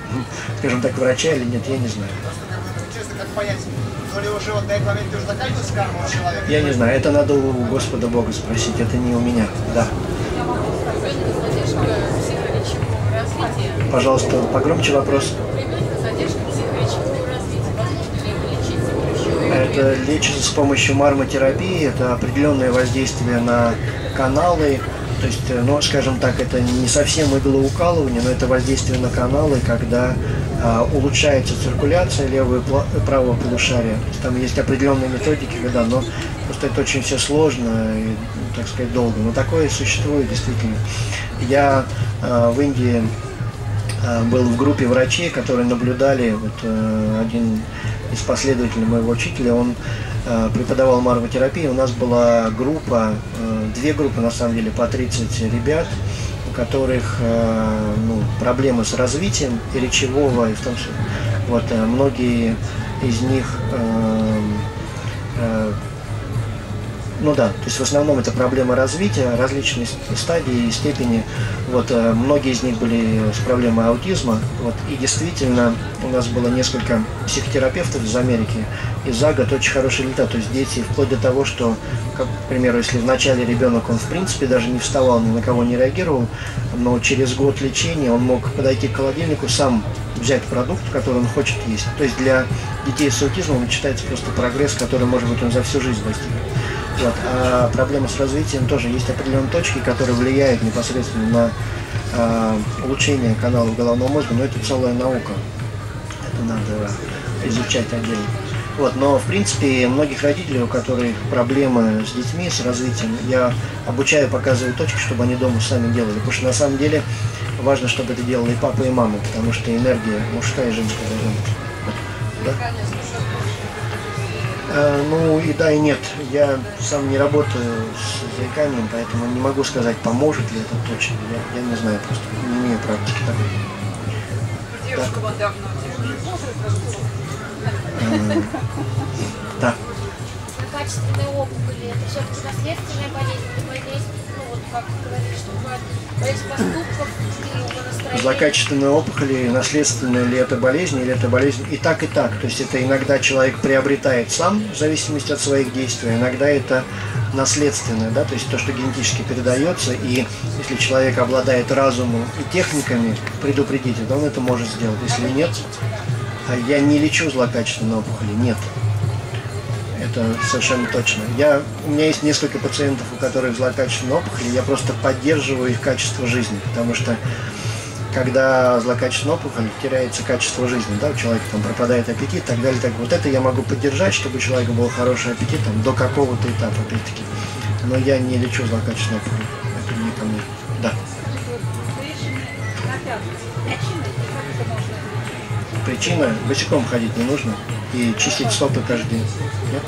скажем так, врача или нет, я не знаю. Честно, как понять, то ли уже вот до этого момента уже заканчивалась карма у человека? Я не знаю, это надо у Господа Бога спросить, это не у меня, да. Пожалуйста, погромче вопрос. Это лечится с помощью мармотерапии, это определенное воздействие на каналы, то есть, э, ну, скажем так, это не совсем иглоукалывание, но это воздействие на каналы, когда а, улучшается циркуляция левого и правого полушария. То есть, там есть определенные методики, когда, но просто это очень все сложно и, так сказать, долго. Но такое существует действительно. Я а, в Индии а, был в группе врачей, которые наблюдали, вот а, один из последователей моего учителя, он э, преподавал марвотерапию, у нас была группа, э, две группы на самом деле по 30 ребят, у которых э, ну, проблемы с развитием и речевого, и в том числе. Вот э, многие из них э, э, ну да, то есть в основном это проблема развития, различные стадии и степени. Вот э, многие из них были с проблемой аутизма. Вот, и действительно у нас было несколько психотерапевтов из Америки. И за год очень хороший результат. То есть дети, вплоть до того, что, как, к примеру, если вначале ребенок, он в принципе даже не вставал, ни на кого не реагировал, но через год лечения он мог подойти к холодильнику, сам взять продукт, который он хочет есть. То есть для детей с аутизмом считается просто прогресс, который, может быть, он за всю жизнь достигнет. Вот. А проблема с развитием тоже есть определенные точки, которые влияют непосредственно на а, улучшение каналов головного мозга, но это целая наука. Это надо изучать отдельно. Вот, но в принципе многих родителей, у которых проблемы с детьми, с развитием, я обучаю, показываю точки, чтобы они дома сами делали. Потому что на самом деле важно, чтобы это делали и папа, и мама, потому что энергия мужская и женская должна быть. Да? Э, Ну и да, и нет. Я сам не работаю с заиканием, поэтому не могу сказать, поможет ли это точно. Я, я не знаю, просто не имею практики такой. Девушка вон давно держит. Э, Да. Злокачественные опухоли, это все-таки наследственная болезнь, или болезнь, ну вот как говорили, что бывает болезнь поступков и умонастроения. Злокачественные опухоли, наследственная ли это болезнь, или это болезнь и так, и так. То есть это иногда человек приобретает сам, в зависимости от своих действий, иногда это наследственное, да, то есть то, что генетически передается, и если человек обладает разумом и техниками предупредить, то он это может сделать. Если нет, а я не лечу злокачественные опухоли, нет. Это совершенно точно. Я, у меня есть несколько пациентов, у которых злокачественные опухоли, я просто поддерживаю их качество жизни, потому что когда злокачественная опухоль, теряется качество жизни, да, у человека там пропадает аппетит и так далее. Так вот это я могу поддержать, чтобы у человека был хороший аппетит там, до какого-то этапа, опять-таки. Но я не лечу злокачественную опухоль. Это не ко мне. Да. Причина босиком ходить не нужно и чистить стопы каждый день. Нет?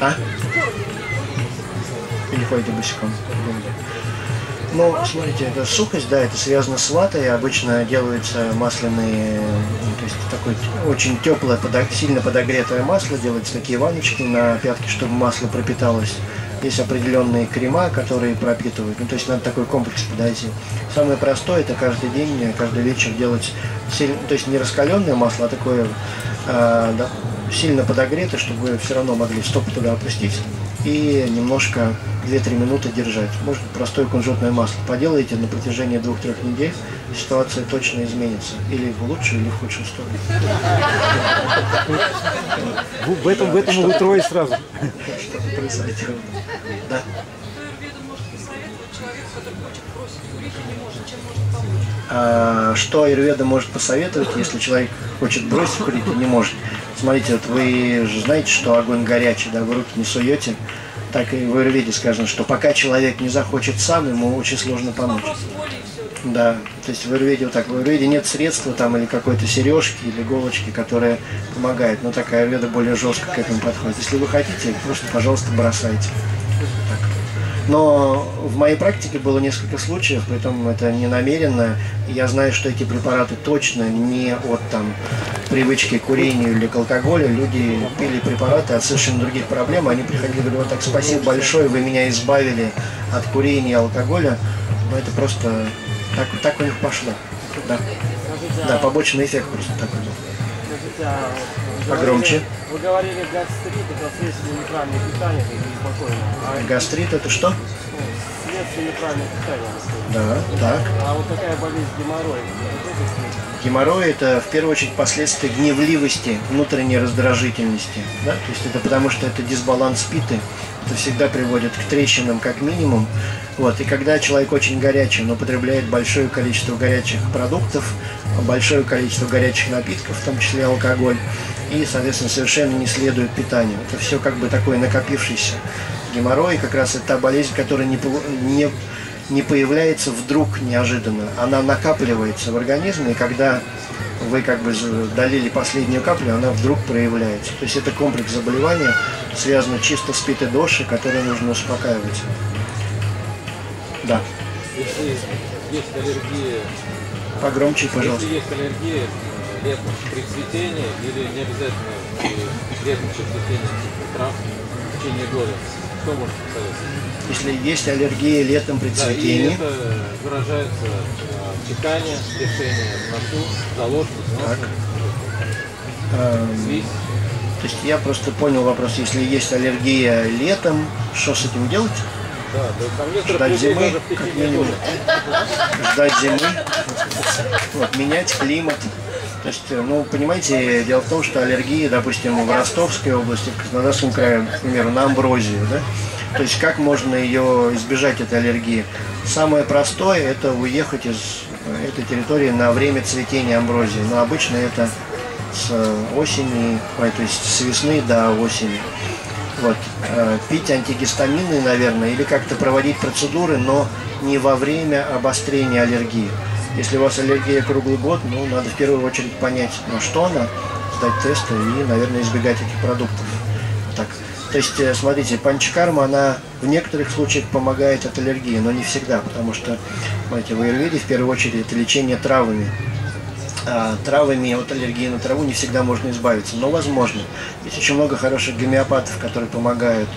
А? Или ходите босиком? Ну, смотрите, это сухость, да, это связано с ватой. Обычно делаются масляные, ну, то есть такое очень теплое, подо- сильно подогретое масло, делаются такие ванночки на пятки, чтобы масло пропиталось. Есть определенные крема, которые пропитывают. Ну, то есть надо такой комплекс подойти. Самое простое это каждый день, каждый вечер делать сильно, то есть не раскаленное масло, а такое э, да, сильно подогретое, чтобы вы все равно могли стопы туда опустить и немножко 2-3 минуты держать. Может простое кунжутное масло. Поделаете на протяжении 2-3 недель, ситуация точно изменится. Или в лучшую, или в худшую сторону. В этом, в этом вы трое сразу. Что-то происходит. Да. Человеку, который хочет бросить курить не может, чем? А, что Аюрведа может посоветовать, если человек хочет бросить курить и не может? Смотрите, вот вы же знаете, что огонь горячий, да, вы руки не суете. Так и в Аюрведе сказано, что пока человек не захочет сам, ему очень сложно помочь. Да, то есть в Аюрведе вот так, в Аюрведе нет средства там или какой-то сережки или иголочки, которая помогает, но такая Аюрведа более жестко к этому подходит. Если вы хотите, просто, пожалуйста, бросайте. Но в моей практике было несколько случаев, притом это не намеренно. Я знаю, что эти препараты точно не от там привычки к курению или к алкоголю. Люди пили препараты от совершенно других проблем. Они приходили и говорили, вот так, спасибо большое, вы меня избавили от курения и алкоголя. Но это просто так, так у них пошло. Да. Да, побочный эффект просто такой был. Погромче. Вы говорили гастрит, это следствие неправильного питания, беспокойно. А Гастрит это что? ну, следствие неправильного питания. Да, так. А вот такая болезнь геморрой. Геморрой это в первую очередь последствия гневливости, внутренней раздражительности. Да? То есть это потому что это дисбаланс питы. Это всегда приводит к трещинам как минимум. Вот. И когда человек очень горячий, он употребляет большое количество горячих продуктов, большое количество горячих напитков, в том числе алкоголь, и, соответственно, совершенно не следует питанию. Это все как бы такой накопившийся геморрой. Как раз это та болезнь, которая не, не не появляется вдруг неожиданно. Она накапливается в организме, и когда вы как бы долили последнюю каплю, она вдруг проявляется. То есть это комплекс заболевания, связан чисто с питой-дошей, которые нужно успокаивать. Да, Если есть аллергия, погромче, пожалуйста. если есть аллергия летом при цветении или не обязательно при летом при цветении трав в течение года, что можно посоветовать? Если есть аллергия летом при Да, и цветении, это выражается э, чихание, решение в носу, заложенность носа, эм, слизь. то есть я просто понял вопрос, если есть аллергия летом, что с этим делать? Да, там некоторых Ждать зимы, как минимум. ждать зимы, вот, менять климат. То есть, э, ну, понимаете, дело в том, что аллергия, допустим, в Ростовской области, в Краснодарском крае, к примеру, на амброзию, да? То есть, как можно ее избежать, этой аллергии? Самое простое – это уехать из этой территории на время цветения амброзии. Но обычно это с осени, то есть с весны до осени. Вот. э, Пить антигистамины, наверное, или как-то проводить процедуры, но не во время обострения аллергии. Если у вас аллергия круглый год, ну, надо в первую очередь понять, на что она, сдать тесты и, наверное, избегать этих продуктов. Так. То есть, э, смотрите, панчкарма, она в некоторых случаях помогает от аллергии, но не всегда, потому что, смотрите, в аюрведе в первую очередь это лечение травами а, травами от аллергии на траву не всегда можно избавиться, но возможно. Есть очень много хороших гомеопатов, которые помогают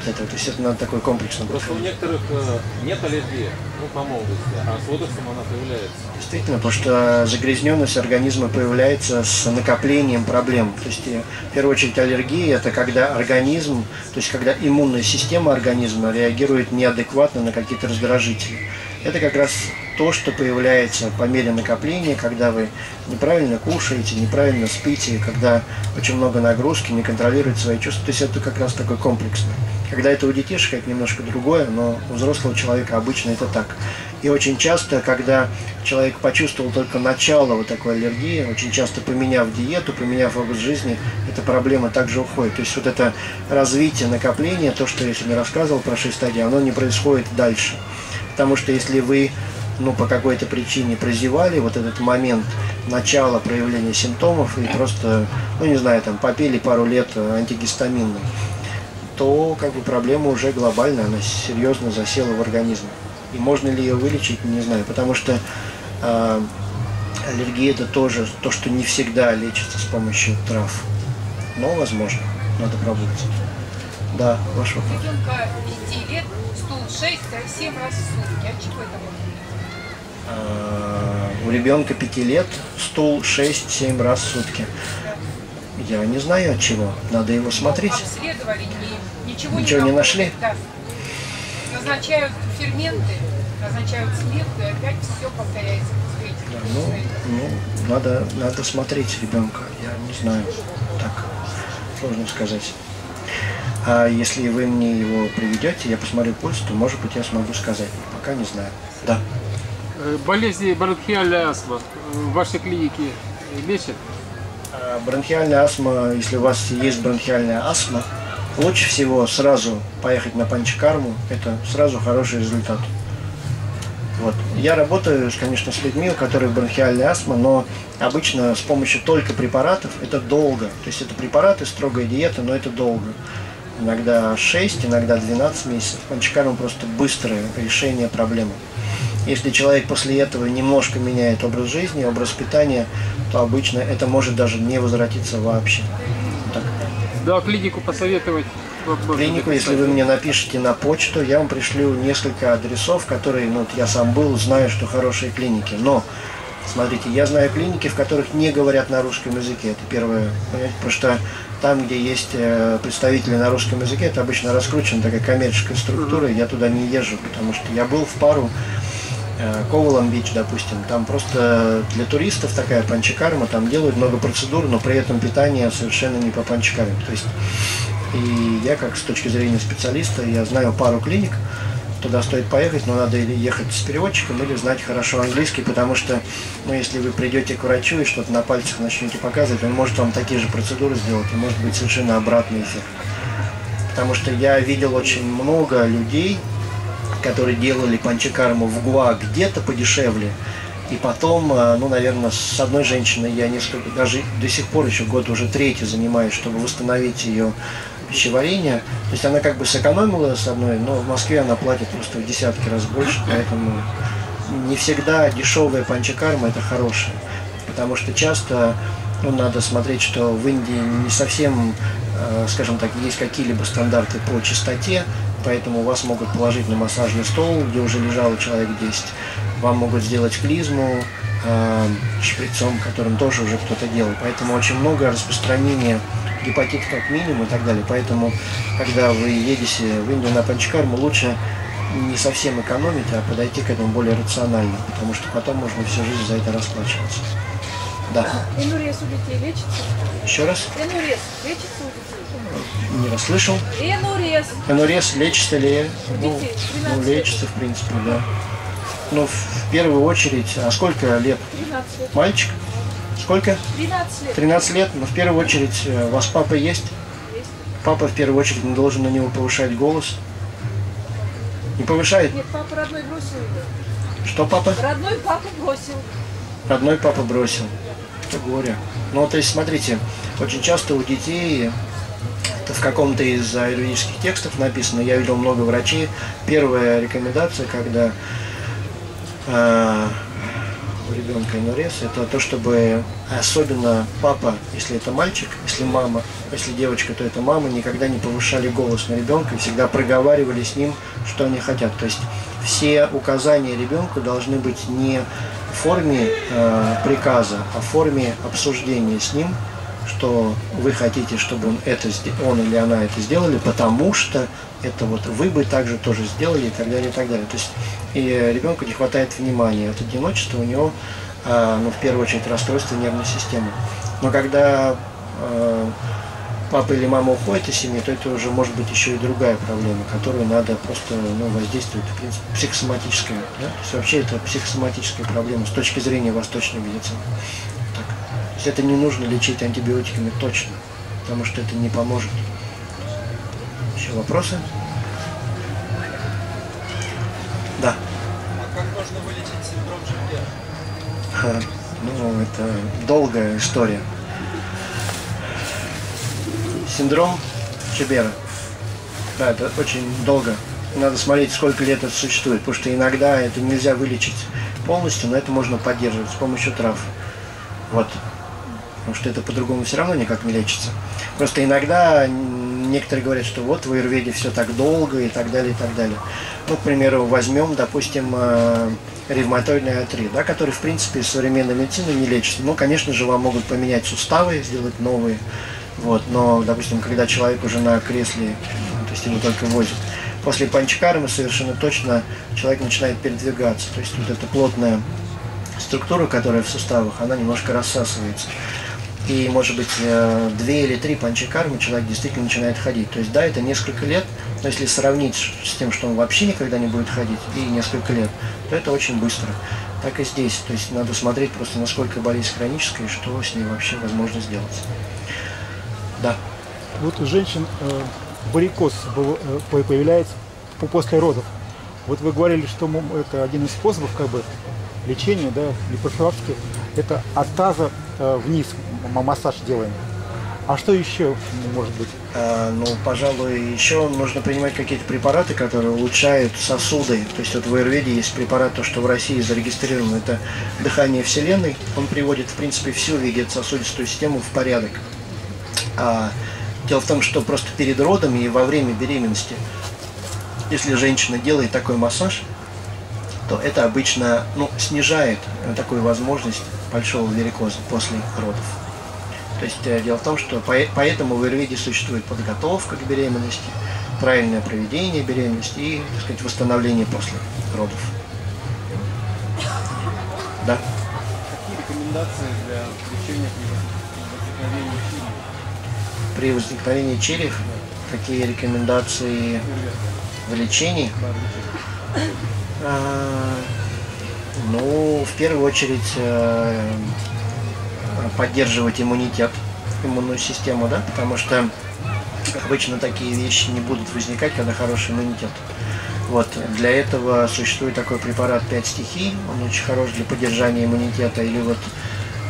от этого. То есть это надо такой комплексный Просто у подход. некоторых э, нет аллергии, ну, по молодости, а с возрастом она появляется. Действительно, потому что загрязненность организма появляется с накоплением проблем. То есть, э, в первую очередь, аллергия – это когда организм, то есть когда иммунная система организма реагирует неадекватно на какие-то раздражители. Это как раз то, что появляется по мере накопления, когда вы неправильно кушаете, неправильно спите, когда очень много нагрузки, не контролируете свои чувства. То есть это как раз такой комплексный. Когда это у детишек, это немножко другое, но у взрослого человека обычно это так. И очень часто, когда человек почувствовал только начало вот такой аллергии, очень часто поменяв диету, поменяв образ жизни, эта проблема также уходит. То есть вот это развитие, накопление, то, что я сегодня рассказывал про шесть стадий, оно не происходит дальше. Потому что если вы ну, по какой-то причине прозевали вот этот момент начала проявления симптомов и просто, ну, не знаю, там, попили пару лет антигистаминным, то как бы проблема уже глобальная, она серьезно засела в организме. И можно ли ее вылечить, не знаю, потому что э, аллергия это тоже то, что не всегда лечится с помощью трав. Но возможно, надо пробовать. Да, ваш вопрос. Ребенка 5 лет, стул 6-7 раз в сутки. От чего это может быть? А, у ребенка 5 лет стул 6-7 раз в сутки. Я не знаю от чего, надо его смотреть. Обследовали ничего, Ничего не находят. нашли? Да. Назначают ферменты, назначают смерть, и опять все повторяется. Ну, ну, надо, надо смотреть ребенка, я не знаю, так сложно сказать. А если вы мне его приведете, я посмотрю пульс, то, может быть, я смогу сказать. Пока не знаю. Да. Э, Болезни бронхиальная астма э, в вашей клинике лечат? Бронхиальная астма, если у вас есть бронхиальная астма, лучше всего сразу поехать на панчкарму, это сразу хороший результат. Вот. Я работаю, конечно, с людьми, у которых бронхиальная астма, но обычно с помощью только препаратов это долго. То есть это препараты, строгая диета, но это долго. Иногда 6, иногда 12 месяцев. Панчкарма просто быстрое решение проблемы. Если человек после этого немножко меняет образ жизни, образ питания, то обычно это может даже не возвратиться вообще. Да, клинику посоветовать. Клинику, если вы мне напишите на почту, я вам пришлю несколько адресов, которые, ну, вот я сам был, знаю, что хорошие клиники. Но, смотрите, я знаю клиники, в которых не говорят на русском языке. Это первое, понимаете, потому что там, где есть э, представители на русском языке, это обычно раскручена такая коммерческая структура, я туда не езжу, потому что я был в пару Ковалом Бич, допустим, там просто для туристов такая панчакарма, там делают много процедур, но при этом питание совершенно не по панчакарме. То есть, и я как с точки зрения специалиста, я знаю пару клиник, туда стоит поехать, но надо или ехать с переводчиком, или знать хорошо английский, потому что, ну, если вы придете к врачу и что-то на пальцах начнете показывать, он может вам такие же процедуры сделать, и может быть совершенно обратный эффект. Потому что я видел очень много людей, которые делали панчакарму в Гуа где-то подешевле, И потом, э, ну, наверное, с одной женщиной я несколько, даже до сих пор еще год уже третий занимаюсь, чтобы восстановить ее пищеварение. То есть она как бы сэкономила с одной, но в Москве она платит просто в десятки раз больше, поэтому не всегда дешевая панчакарма это хорошая. Потому что часто ну, надо смотреть, что в Индии не совсем, э, скажем так, есть какие-либо стандарты по чистоте, поэтому вас могут положить на массажный стол, где уже лежало человек 10. Вам могут сделать клизму э, шприцом, которым тоже уже кто-то делал. Поэтому очень много распространения гепатита как минимум и так далее. Поэтому, когда вы едете в Индию на панчкарму, лучше не совсем экономить, а подойти к этому более рационально, потому что потом можно всю жизнь за это расплачиваться. Да. Энурез у детей лечится? Еще раз? Энурез лечится у детей? Не расслышал. Энурез. НРС лечится ли? Ну, ну, 13 лет. лечится, в принципе, да. Ну, в первую очередь, а сколько лет? 13 лет. Мальчик? Сколько? 13 лет. 13 лет, но в первую очередь э, у вас папа есть? Есть. Папа в первую очередь не должен на него повышать голос. Не повышает? Нет, папа родной бросил его. Что папа? Родной папа бросил. Родной папа бросил. Это горе. Ну, то есть, смотрите, очень часто у детей, в каком-то из аюрведических текстов написано, я видел много врачей, первая рекомендация, когда э, у ребенка инурез, это то, чтобы особенно папа, если это мальчик, если мама, если девочка, то это мама, никогда не повышали голос на ребенка и всегда проговаривали с ним, что они хотят. То есть все указания ребенку должны быть не в форме э, приказа, а в форме обсуждения с ним, что вы хотите, чтобы он, это, он или она это сделали, потому что это вот вы бы также тоже сделали и так далее, и так далее. То есть и ребенку не хватает внимания от одиночества, у него, э, ну, в первую очередь, расстройство нервной системы. Но когда э, папа или мама уходит из семьи, то это уже может быть еще и другая проблема, которую надо просто ну, воздействовать, в принципе, психосоматическая. Да? То есть вообще это психосоматическая проблема с точки зрения восточной медицины. Это не нужно лечить антибиотиками точно, потому что это не поможет. Еще вопросы? Да. А как можно вылечить синдром Жильбера? Ну, это долгая история. Синдром Чебера. Да, это очень долго. Надо смотреть, сколько лет это существует, потому что иногда это нельзя вылечить полностью, но это можно поддерживать с помощью трав. Вот. Потому что это по-другому все равно никак не лечится. Просто иногда некоторые говорят, что вот в Аюрведе все так долго и так далее, и так далее. Ну, к примеру, возьмем, допустим, э, ревматоидный артрит, да, который, в принципе, современной медициной не лечится. Ну, конечно же, вам могут поменять суставы, сделать новые. Вот, но, допустим, когда человек уже на кресле, ну, то есть его только возят, после панчкармы совершенно точно человек начинает передвигаться. То есть вот эта плотная структура, которая в суставах, она немножко рассасывается. И, может быть, э, две или три панчакармы человек действительно начинает ходить. То есть, да, это несколько лет, но если сравнить с тем, что он вообще никогда не будет ходить, и несколько лет, то это очень быстро. Так и здесь. То есть, надо смотреть просто, насколько болезнь хроническая, и что с ней вообще возможно сделать. Да. Вот у женщин э, варикоз э, по- появляется по- после родов. Вот вы говорили, что это один из способов как бы лечения, да, или это от таза э, вниз массаж делаем. А что еще может быть? А, ну, пожалуй, еще нужно принимать какие-то препараты, которые улучшают сосуды. То есть вот в Аюрведе есть препарат, то, что в России зарегистрировано, это дыхание Вселенной. Он приводит, в принципе, всю вегетососудистую систему в порядок. А, дело в том, что просто перед родом и во время беременности, если женщина делает такой массаж, то это обычно ну, снижает э, такую возможность большого варикоза после родов. То есть э, дело в том, что по- поэтому в Аюрведе существует подготовка к беременности, правильное проведение беременности и, так сказать, восстановление после родов. Да. Какие рекомендации для лечения при возникновении чили? При возникновении черев какие рекомендации в лечении? А, Ну, в первую очередь э, поддерживать иммунитет, иммунную систему, да, потому что обычно такие вещи не будут возникать, когда хороший иммунитет. Вот. Для этого существует такой препарат 5 стихий. Он очень хорош для поддержания иммунитета. Или вот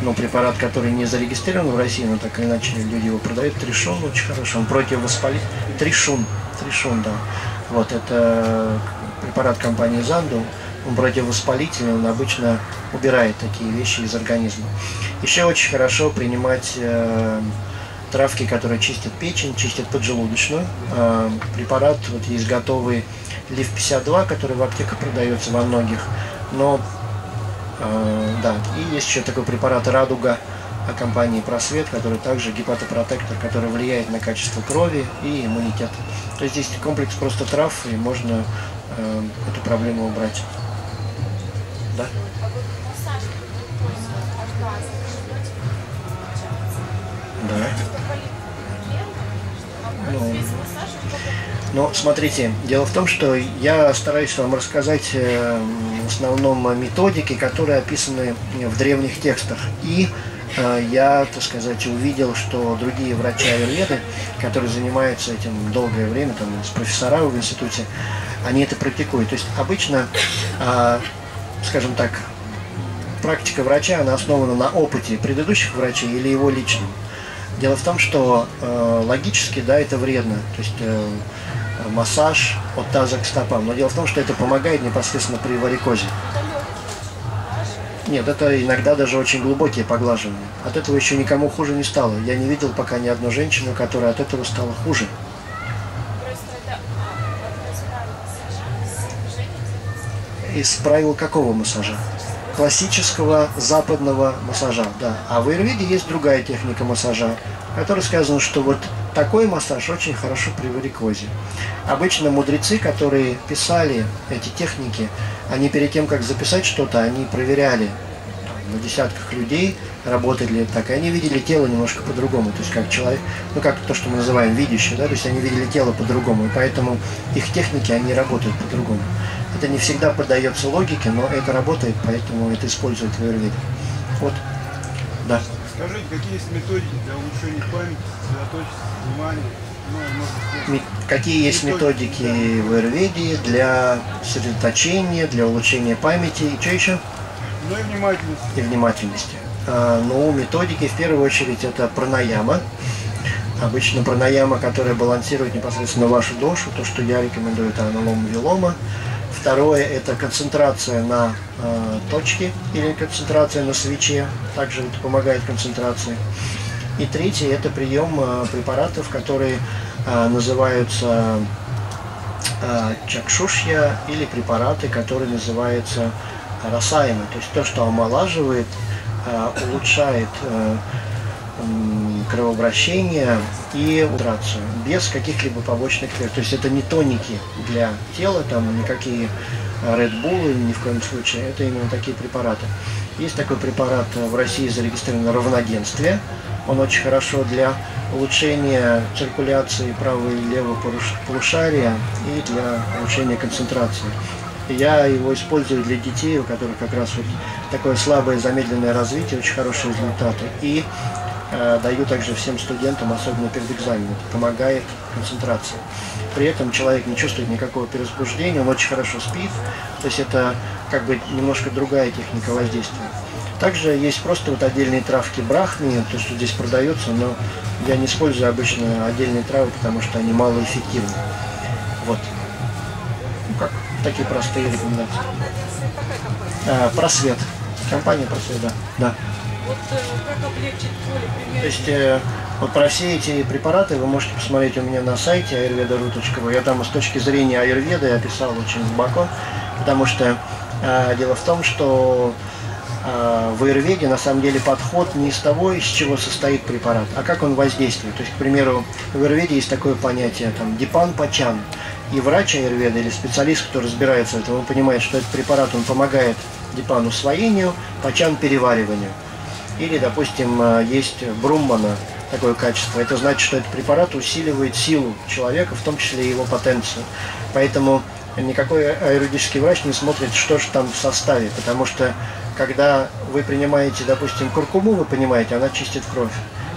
ну, препарат, который не зарегистрирован в России, но так или иначе люди его продают. Тришун очень хороший. Он противовоспалительный. Тришун. Тришун, да. Вот это препарат компании Занду. Противовоспалительный, он обычно убирает такие вещи из организма. Еще очень хорошо принимать э, травки, которые чистят печень, чистят поджелудочную. Э, препарат, вот есть готовый Лив 52, который в аптеках продается во многих. Но, э, да, и есть еще такой препарат Радуга от компании Просвет, который также гепатопротектор, который влияет на качество крови и иммунитет. То есть здесь комплекс просто трав, и можно э, эту проблему убрать. Да. Ну, ну, смотрите, дело в том, что я стараюсь вам рассказать э, в основном методики, которые описаны в древних текстах. И э, я, так сказать, увидел, что другие врачи аюрведы, которые занимаются этим долгое время, там, с профессора в институте, они это практикуют. То есть обычно, э, скажем так, практика врача, она основана на опыте предыдущих врачей или его личном. Дело в том, что э, логически, да, это вредно. То есть э, массаж от таза к стопам. Но дело в том, что это помогает непосредственно при варикозе. Нет, это иногда даже очень глубокие поглаживания. От этого еще никому хуже не стало. Я не видел пока ни одну женщину, которая от этого стала хуже. Из правил какого массажа? Классического западного массажа, да. А в Айрведе есть другая техника массажа, которая сказано, что вот такой массаж очень хорошо при варикозе. Обычно мудрецы, которые писали эти техники, они перед тем, как записать что-то, они проверяли на десятках людей, работает ли это так. И они видели тело немножко по-другому. То есть как человек, ну как то, что мы называем видящие, да, то есть они видели тело по-другому. И поэтому их техники, они работают по-другому. Это не всегда поддается логике, но это работает, поэтому это используют в аюрведе. Вот. Да. Скажите, какие есть методики для улучшения памяти, сосредоточиться, внимания? Ну, Какие есть методики в аюрведе для сосредоточения, для улучшения памяти и что еще? Ну и внимательность. И внимательности. А, ну, методики в первую очередь это пранаяма. Обычно пранаяма, которая балансирует непосредственно вашу душу, то, что я рекомендую, это аналома вилома. Второе – это концентрация на э, точке или концентрация на свече, также это помогает концентрации. И третье – это прием э, препаратов, которые э, называются э, чакшушья или препараты, которые называются расаяна, то есть то, что омолаживает, э, улучшает э, кровообращение и утрацию, без каких-либо побочных эффектов. То есть это не тоники для тела, там никакие Red Bull ни в коем случае, это именно такие препараты. Есть такой препарат в России зарегистрирован равноденствие. Он очень хорошо для улучшения циркуляции правого и левого полуш- полушария и для улучшения концентрации. Я его использую для детей, у которых как раз вот такое слабое замедленное развитие, очень хорошие результаты. И даю также всем студентам, особенно перед экзаменом. Помогает концентрации. При этом человек не чувствует никакого перевозбуждения, он очень хорошо спит. То есть это как бы немножко другая техника воздействия. Также есть просто вот отдельные травки брахми, то, что здесь продается, но я не использую обычно отдельные травы, потому что они малоэффективны. Вот. Ну как, такие простые рекомендации. А, просвет. Компания Просвет, да. да. Э, То есть э, вот про все эти препараты вы можете посмотреть у меня на сайте ayurveda.ru. Я там с точки зрения аюрведы описал очень глубоко, потому что э, дело в том, что э, в аюрведе на самом деле подход не из того, из чего состоит препарат, а как он воздействует. То есть, к примеру, в аюрведе есть такое понятие там дипан пачан. И врач аюрведа или специалист, который разбирается в этом, он понимает, что этот препарат он помогает дипан усвоению, пачан перевариванию. Или, допустим, э, есть бруммана, такое качество. Это значит, что этот препарат усиливает силу человека, в том числе и его потенцию. Поэтому никакой аюрведический врач не смотрит, что же там в составе, потому что когда вы принимаете, допустим, куркуму, вы понимаете, она чистит кровь.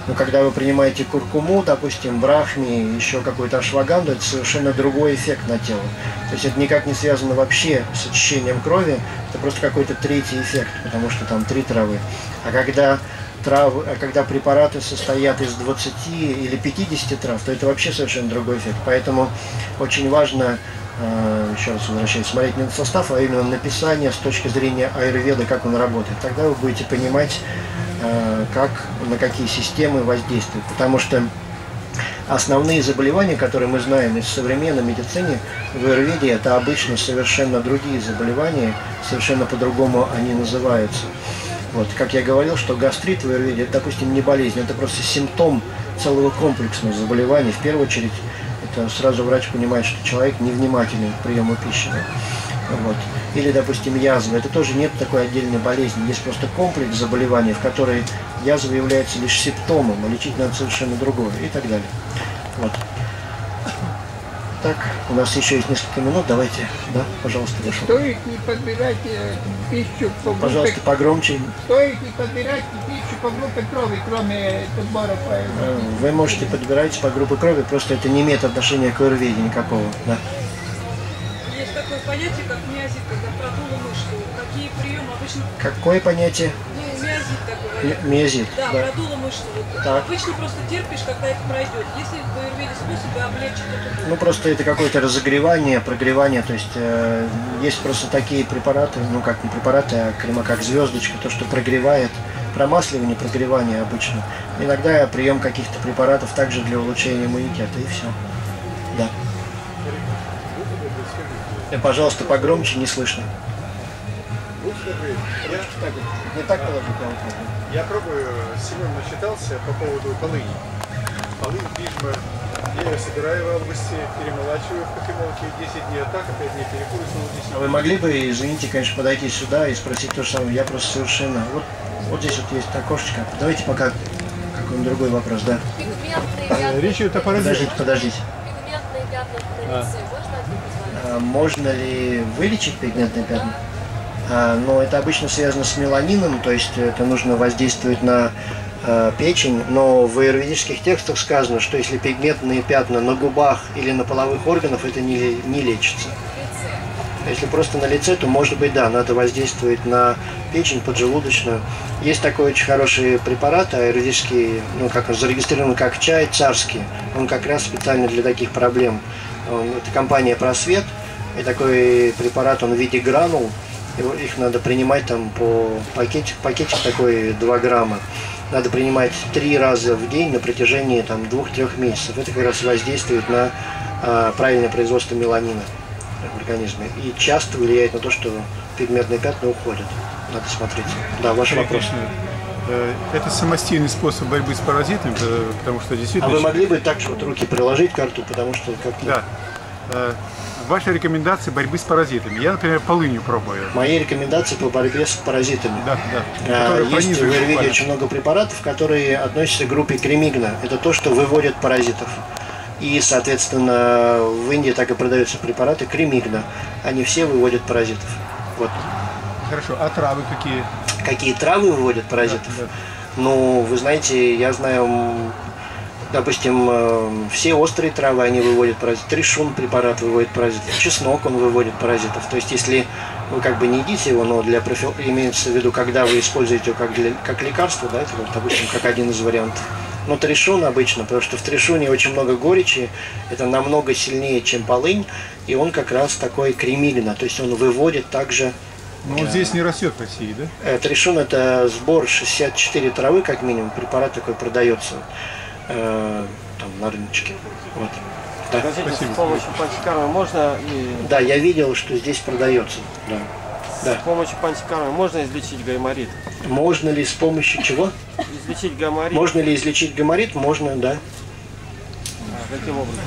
Но когда вы принимаете куркуму, допустим, брахми, еще какую-то ашваганду, это совершенно другой эффект на тело. То есть это никак не связано вообще с очищением крови, это просто какой-то третий эффект, потому что там три травы. А когда травы, а когда препараты состоят из 20 или 50 трав, то это вообще совершенно другой эффект. Поэтому очень важно, э, еще раз возвращаясь, смотреть не на состав, а именно написание с точки зрения аюрведа, как он работает. Тогда вы будете понимать, как, на какие системы воздействует. Потому что основные заболевания, которые мы знаем из современной медицины, в аюрведе это обычно совершенно другие заболевания, совершенно по-другому они называются. Вот, как я говорил, что гастрит в аюрведе, это, допустим, не болезнь, это просто симптом целого комплексного заболевания. В первую очередь, это сразу врач понимает, что человек невнимателен к приему пищи. Вот. Или, допустим, язва. Это тоже нет такой отдельной болезни. Есть просто комплекс заболеваний, в которой язва является лишь симптомом, а лечить надо совершенно другое и так далее. Вот. Так, у нас еще есть несколько минут. Давайте, да, пожалуйста, вышел. Стоит не подбирать э, пищу по группе... Пожалуйста, погромче. Стоит не подбирать пищу по группе крови, кроме подбора по... Э, Вы можете подбирать по группе крови, просто это не имеет отношения к аюрведе никакого. Да. Понятие, как миозит, когда продуло мышцу. Какие приемы обычно... Какое понятие? Миозит такой. Миозит, Да, да. продуло мышцу. Вот. Так. Обычно просто терпишь, когда это пройдет. Если в аюрведе способы облегчить боль. Ну, просто это какое-то разогревание, прогревание, то есть э, есть просто такие препараты, ну, как не препараты, а крема, как звездочка, то, что прогревает, промасливание, прогревание обычно. Иногда прием каких-то препаратов также для улучшения иммунитета, и все. Да. Э, Пожалуйста, погромче, не слышно. Я, Не так положить, я вот так. я пробую, Семен насчитался по поводу полыни. Полынь, видимо, я ее собираю в августе, перемолачиваю в кофемолке 10 дней так, 5 дней перекур, и снова 10 А вы могли бы, извините, конечно, подойти сюда и спросить то же самое? Я просто совершенно... Вот, вот здесь вот есть окошечко. Давайте пока какой-нибудь другой вопрос, да? Пигментные Э, пятна. Речь идет о паразитах. Подождите, подождите. Пигментные пятна на лице. А можно ли вылечить пигментные пятна? А, ну, это обычно связано с меланином, то есть это нужно воздействовать на а, печень, но в аюрведических текстах сказано, что если пигментные пятна на губах или на половых органах, это не, не лечится. Если просто на лице, то, может быть, да, надо воздействовать на печень поджелудочную. Есть такой очень хороший препарат, аюрведический, ну, как он зарегистрирован как чай царский. Он как раз специально для таких проблем. Это компания «Просвет», и такой препарат, он в виде гранул. Его- Их надо принимать там по пакетик, пакетик такой 2 грамма. Надо принимать три раза в день на протяжении там двух-трех месяцев. Это как раз воздействует на а, правильное производство меланина в организме. И часто влияет на то, что пигментные пятна уходят. Надо смотреть. Да, ваш вопрос. Э, Это самостийный способ борьбы с паразитами, э, потому что А действительно... вы могли бы также вот руки приложить карту, потому что как-то... Да. Ваши рекомендации борьбы с паразитами. Я, например, полынью пробую. Мои рекомендации по борьбе с паразитами. Да, да. А, Есть в буквально. очень много препаратов, которые относятся к группе кремигна. Это то, что выводит паразитов. И, соответственно, в Индии так и продаются препараты кремигна. Они все выводят паразитов. Вот. Хорошо. А травы какие? Какие травы выводят паразитов? Да, да. Ну, вы знаете, я знаю, допустим, э, все острые травы, они выводят паразитов. Тришун препарат выводит паразитов. Чеснок, он выводит паразитов. То есть, если вы как бы не едите его, но для профи... имеется в виду, когда вы используете его как, для... как лекарство, да, это допустим, как один из вариантов. Но тришун обычно, потому что в тришуне очень много горечи, это намного сильнее, чем полынь, и он как раз такой кремигна, то есть он выводит также Ну, вот здесь не растет в России, да? Э, Тришун это сбор 64 травы, как минимум, препарат такой продается э, там, на рыночке. Вот. Да. Спасибо. с помощью панчикармы можно и да, я видел, что здесь продается. Да. Да. с помощью панчикармы можно излечить гайморит? Можно ли с помощью чего? Излечить гайморит? Можно ли излечить гоморит? Можно, да. А, каким образом?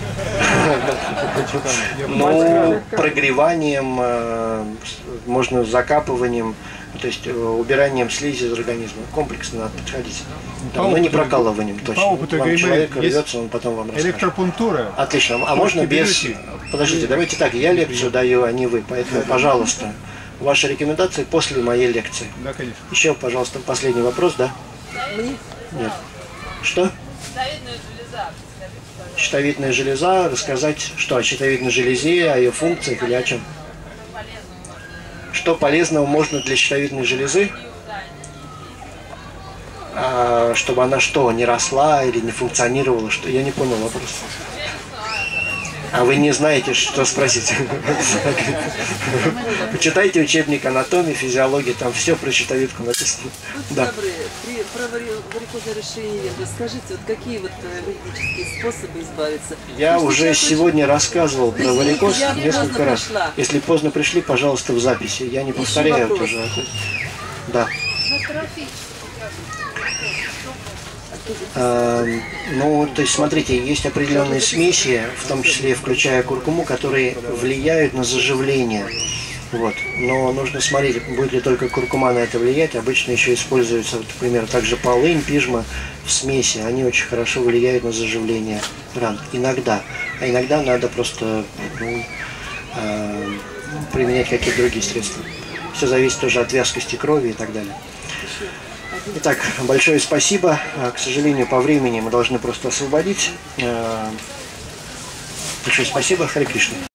Ну, прогреванием, э, можно закапыванием, то есть э, убиранием слизи из организма. Комплексно надо подходить. Да, но не опыту- прокалыванием по точно. опыту Вам человек рвется, он потом вам расскажет. Электропунктура. Отлично. А можно без... Подождите, давайте так, я лекцию даю, а не вы. Поэтому, пожалуйста, ваши рекомендации после моей лекции. Да, конечно. Еще, пожалуйста, последний вопрос, да? Нет. Что? Щитовидная железа. Щитовидная железа, рассказать, что о щитовидной железе, о ее функциях или о чем? Что полезного можно для щитовидной железы? А, чтобы она что, не росла или не функционировала, что я не понял вопрос. А вы не знаете, что спросить? Почитайте учебник анатомии, физиологии, там все про щитовидку написано. Да. Про вари- варикозное расширение вен расскажите, вот какие вот э, юридические способы избавиться? Я уже сегодня рассказывал про варикоз я несколько раз. пришла. Если поздно пришли, пожалуйста, в записи. Я не повторяю тоже. Да. Эм, Ну, то есть, смотрите, есть определенные смеси, в том числе включая куркуму, которые влияют на заживление. Вот. Но нужно смотреть, будет ли только куркума на это влиять. Обычно еще используется, вот, например, также полынь, пижма в смеси. Они очень хорошо влияют на заживление ран. Иногда. А иногда надо просто ну, э, применять какие-то другие средства. Все зависит тоже от вязкости крови и так далее. Итак, большое спасибо. А, К сожалению, по времени мы должны просто освободить. Э, Большое спасибо, Хари Кришна.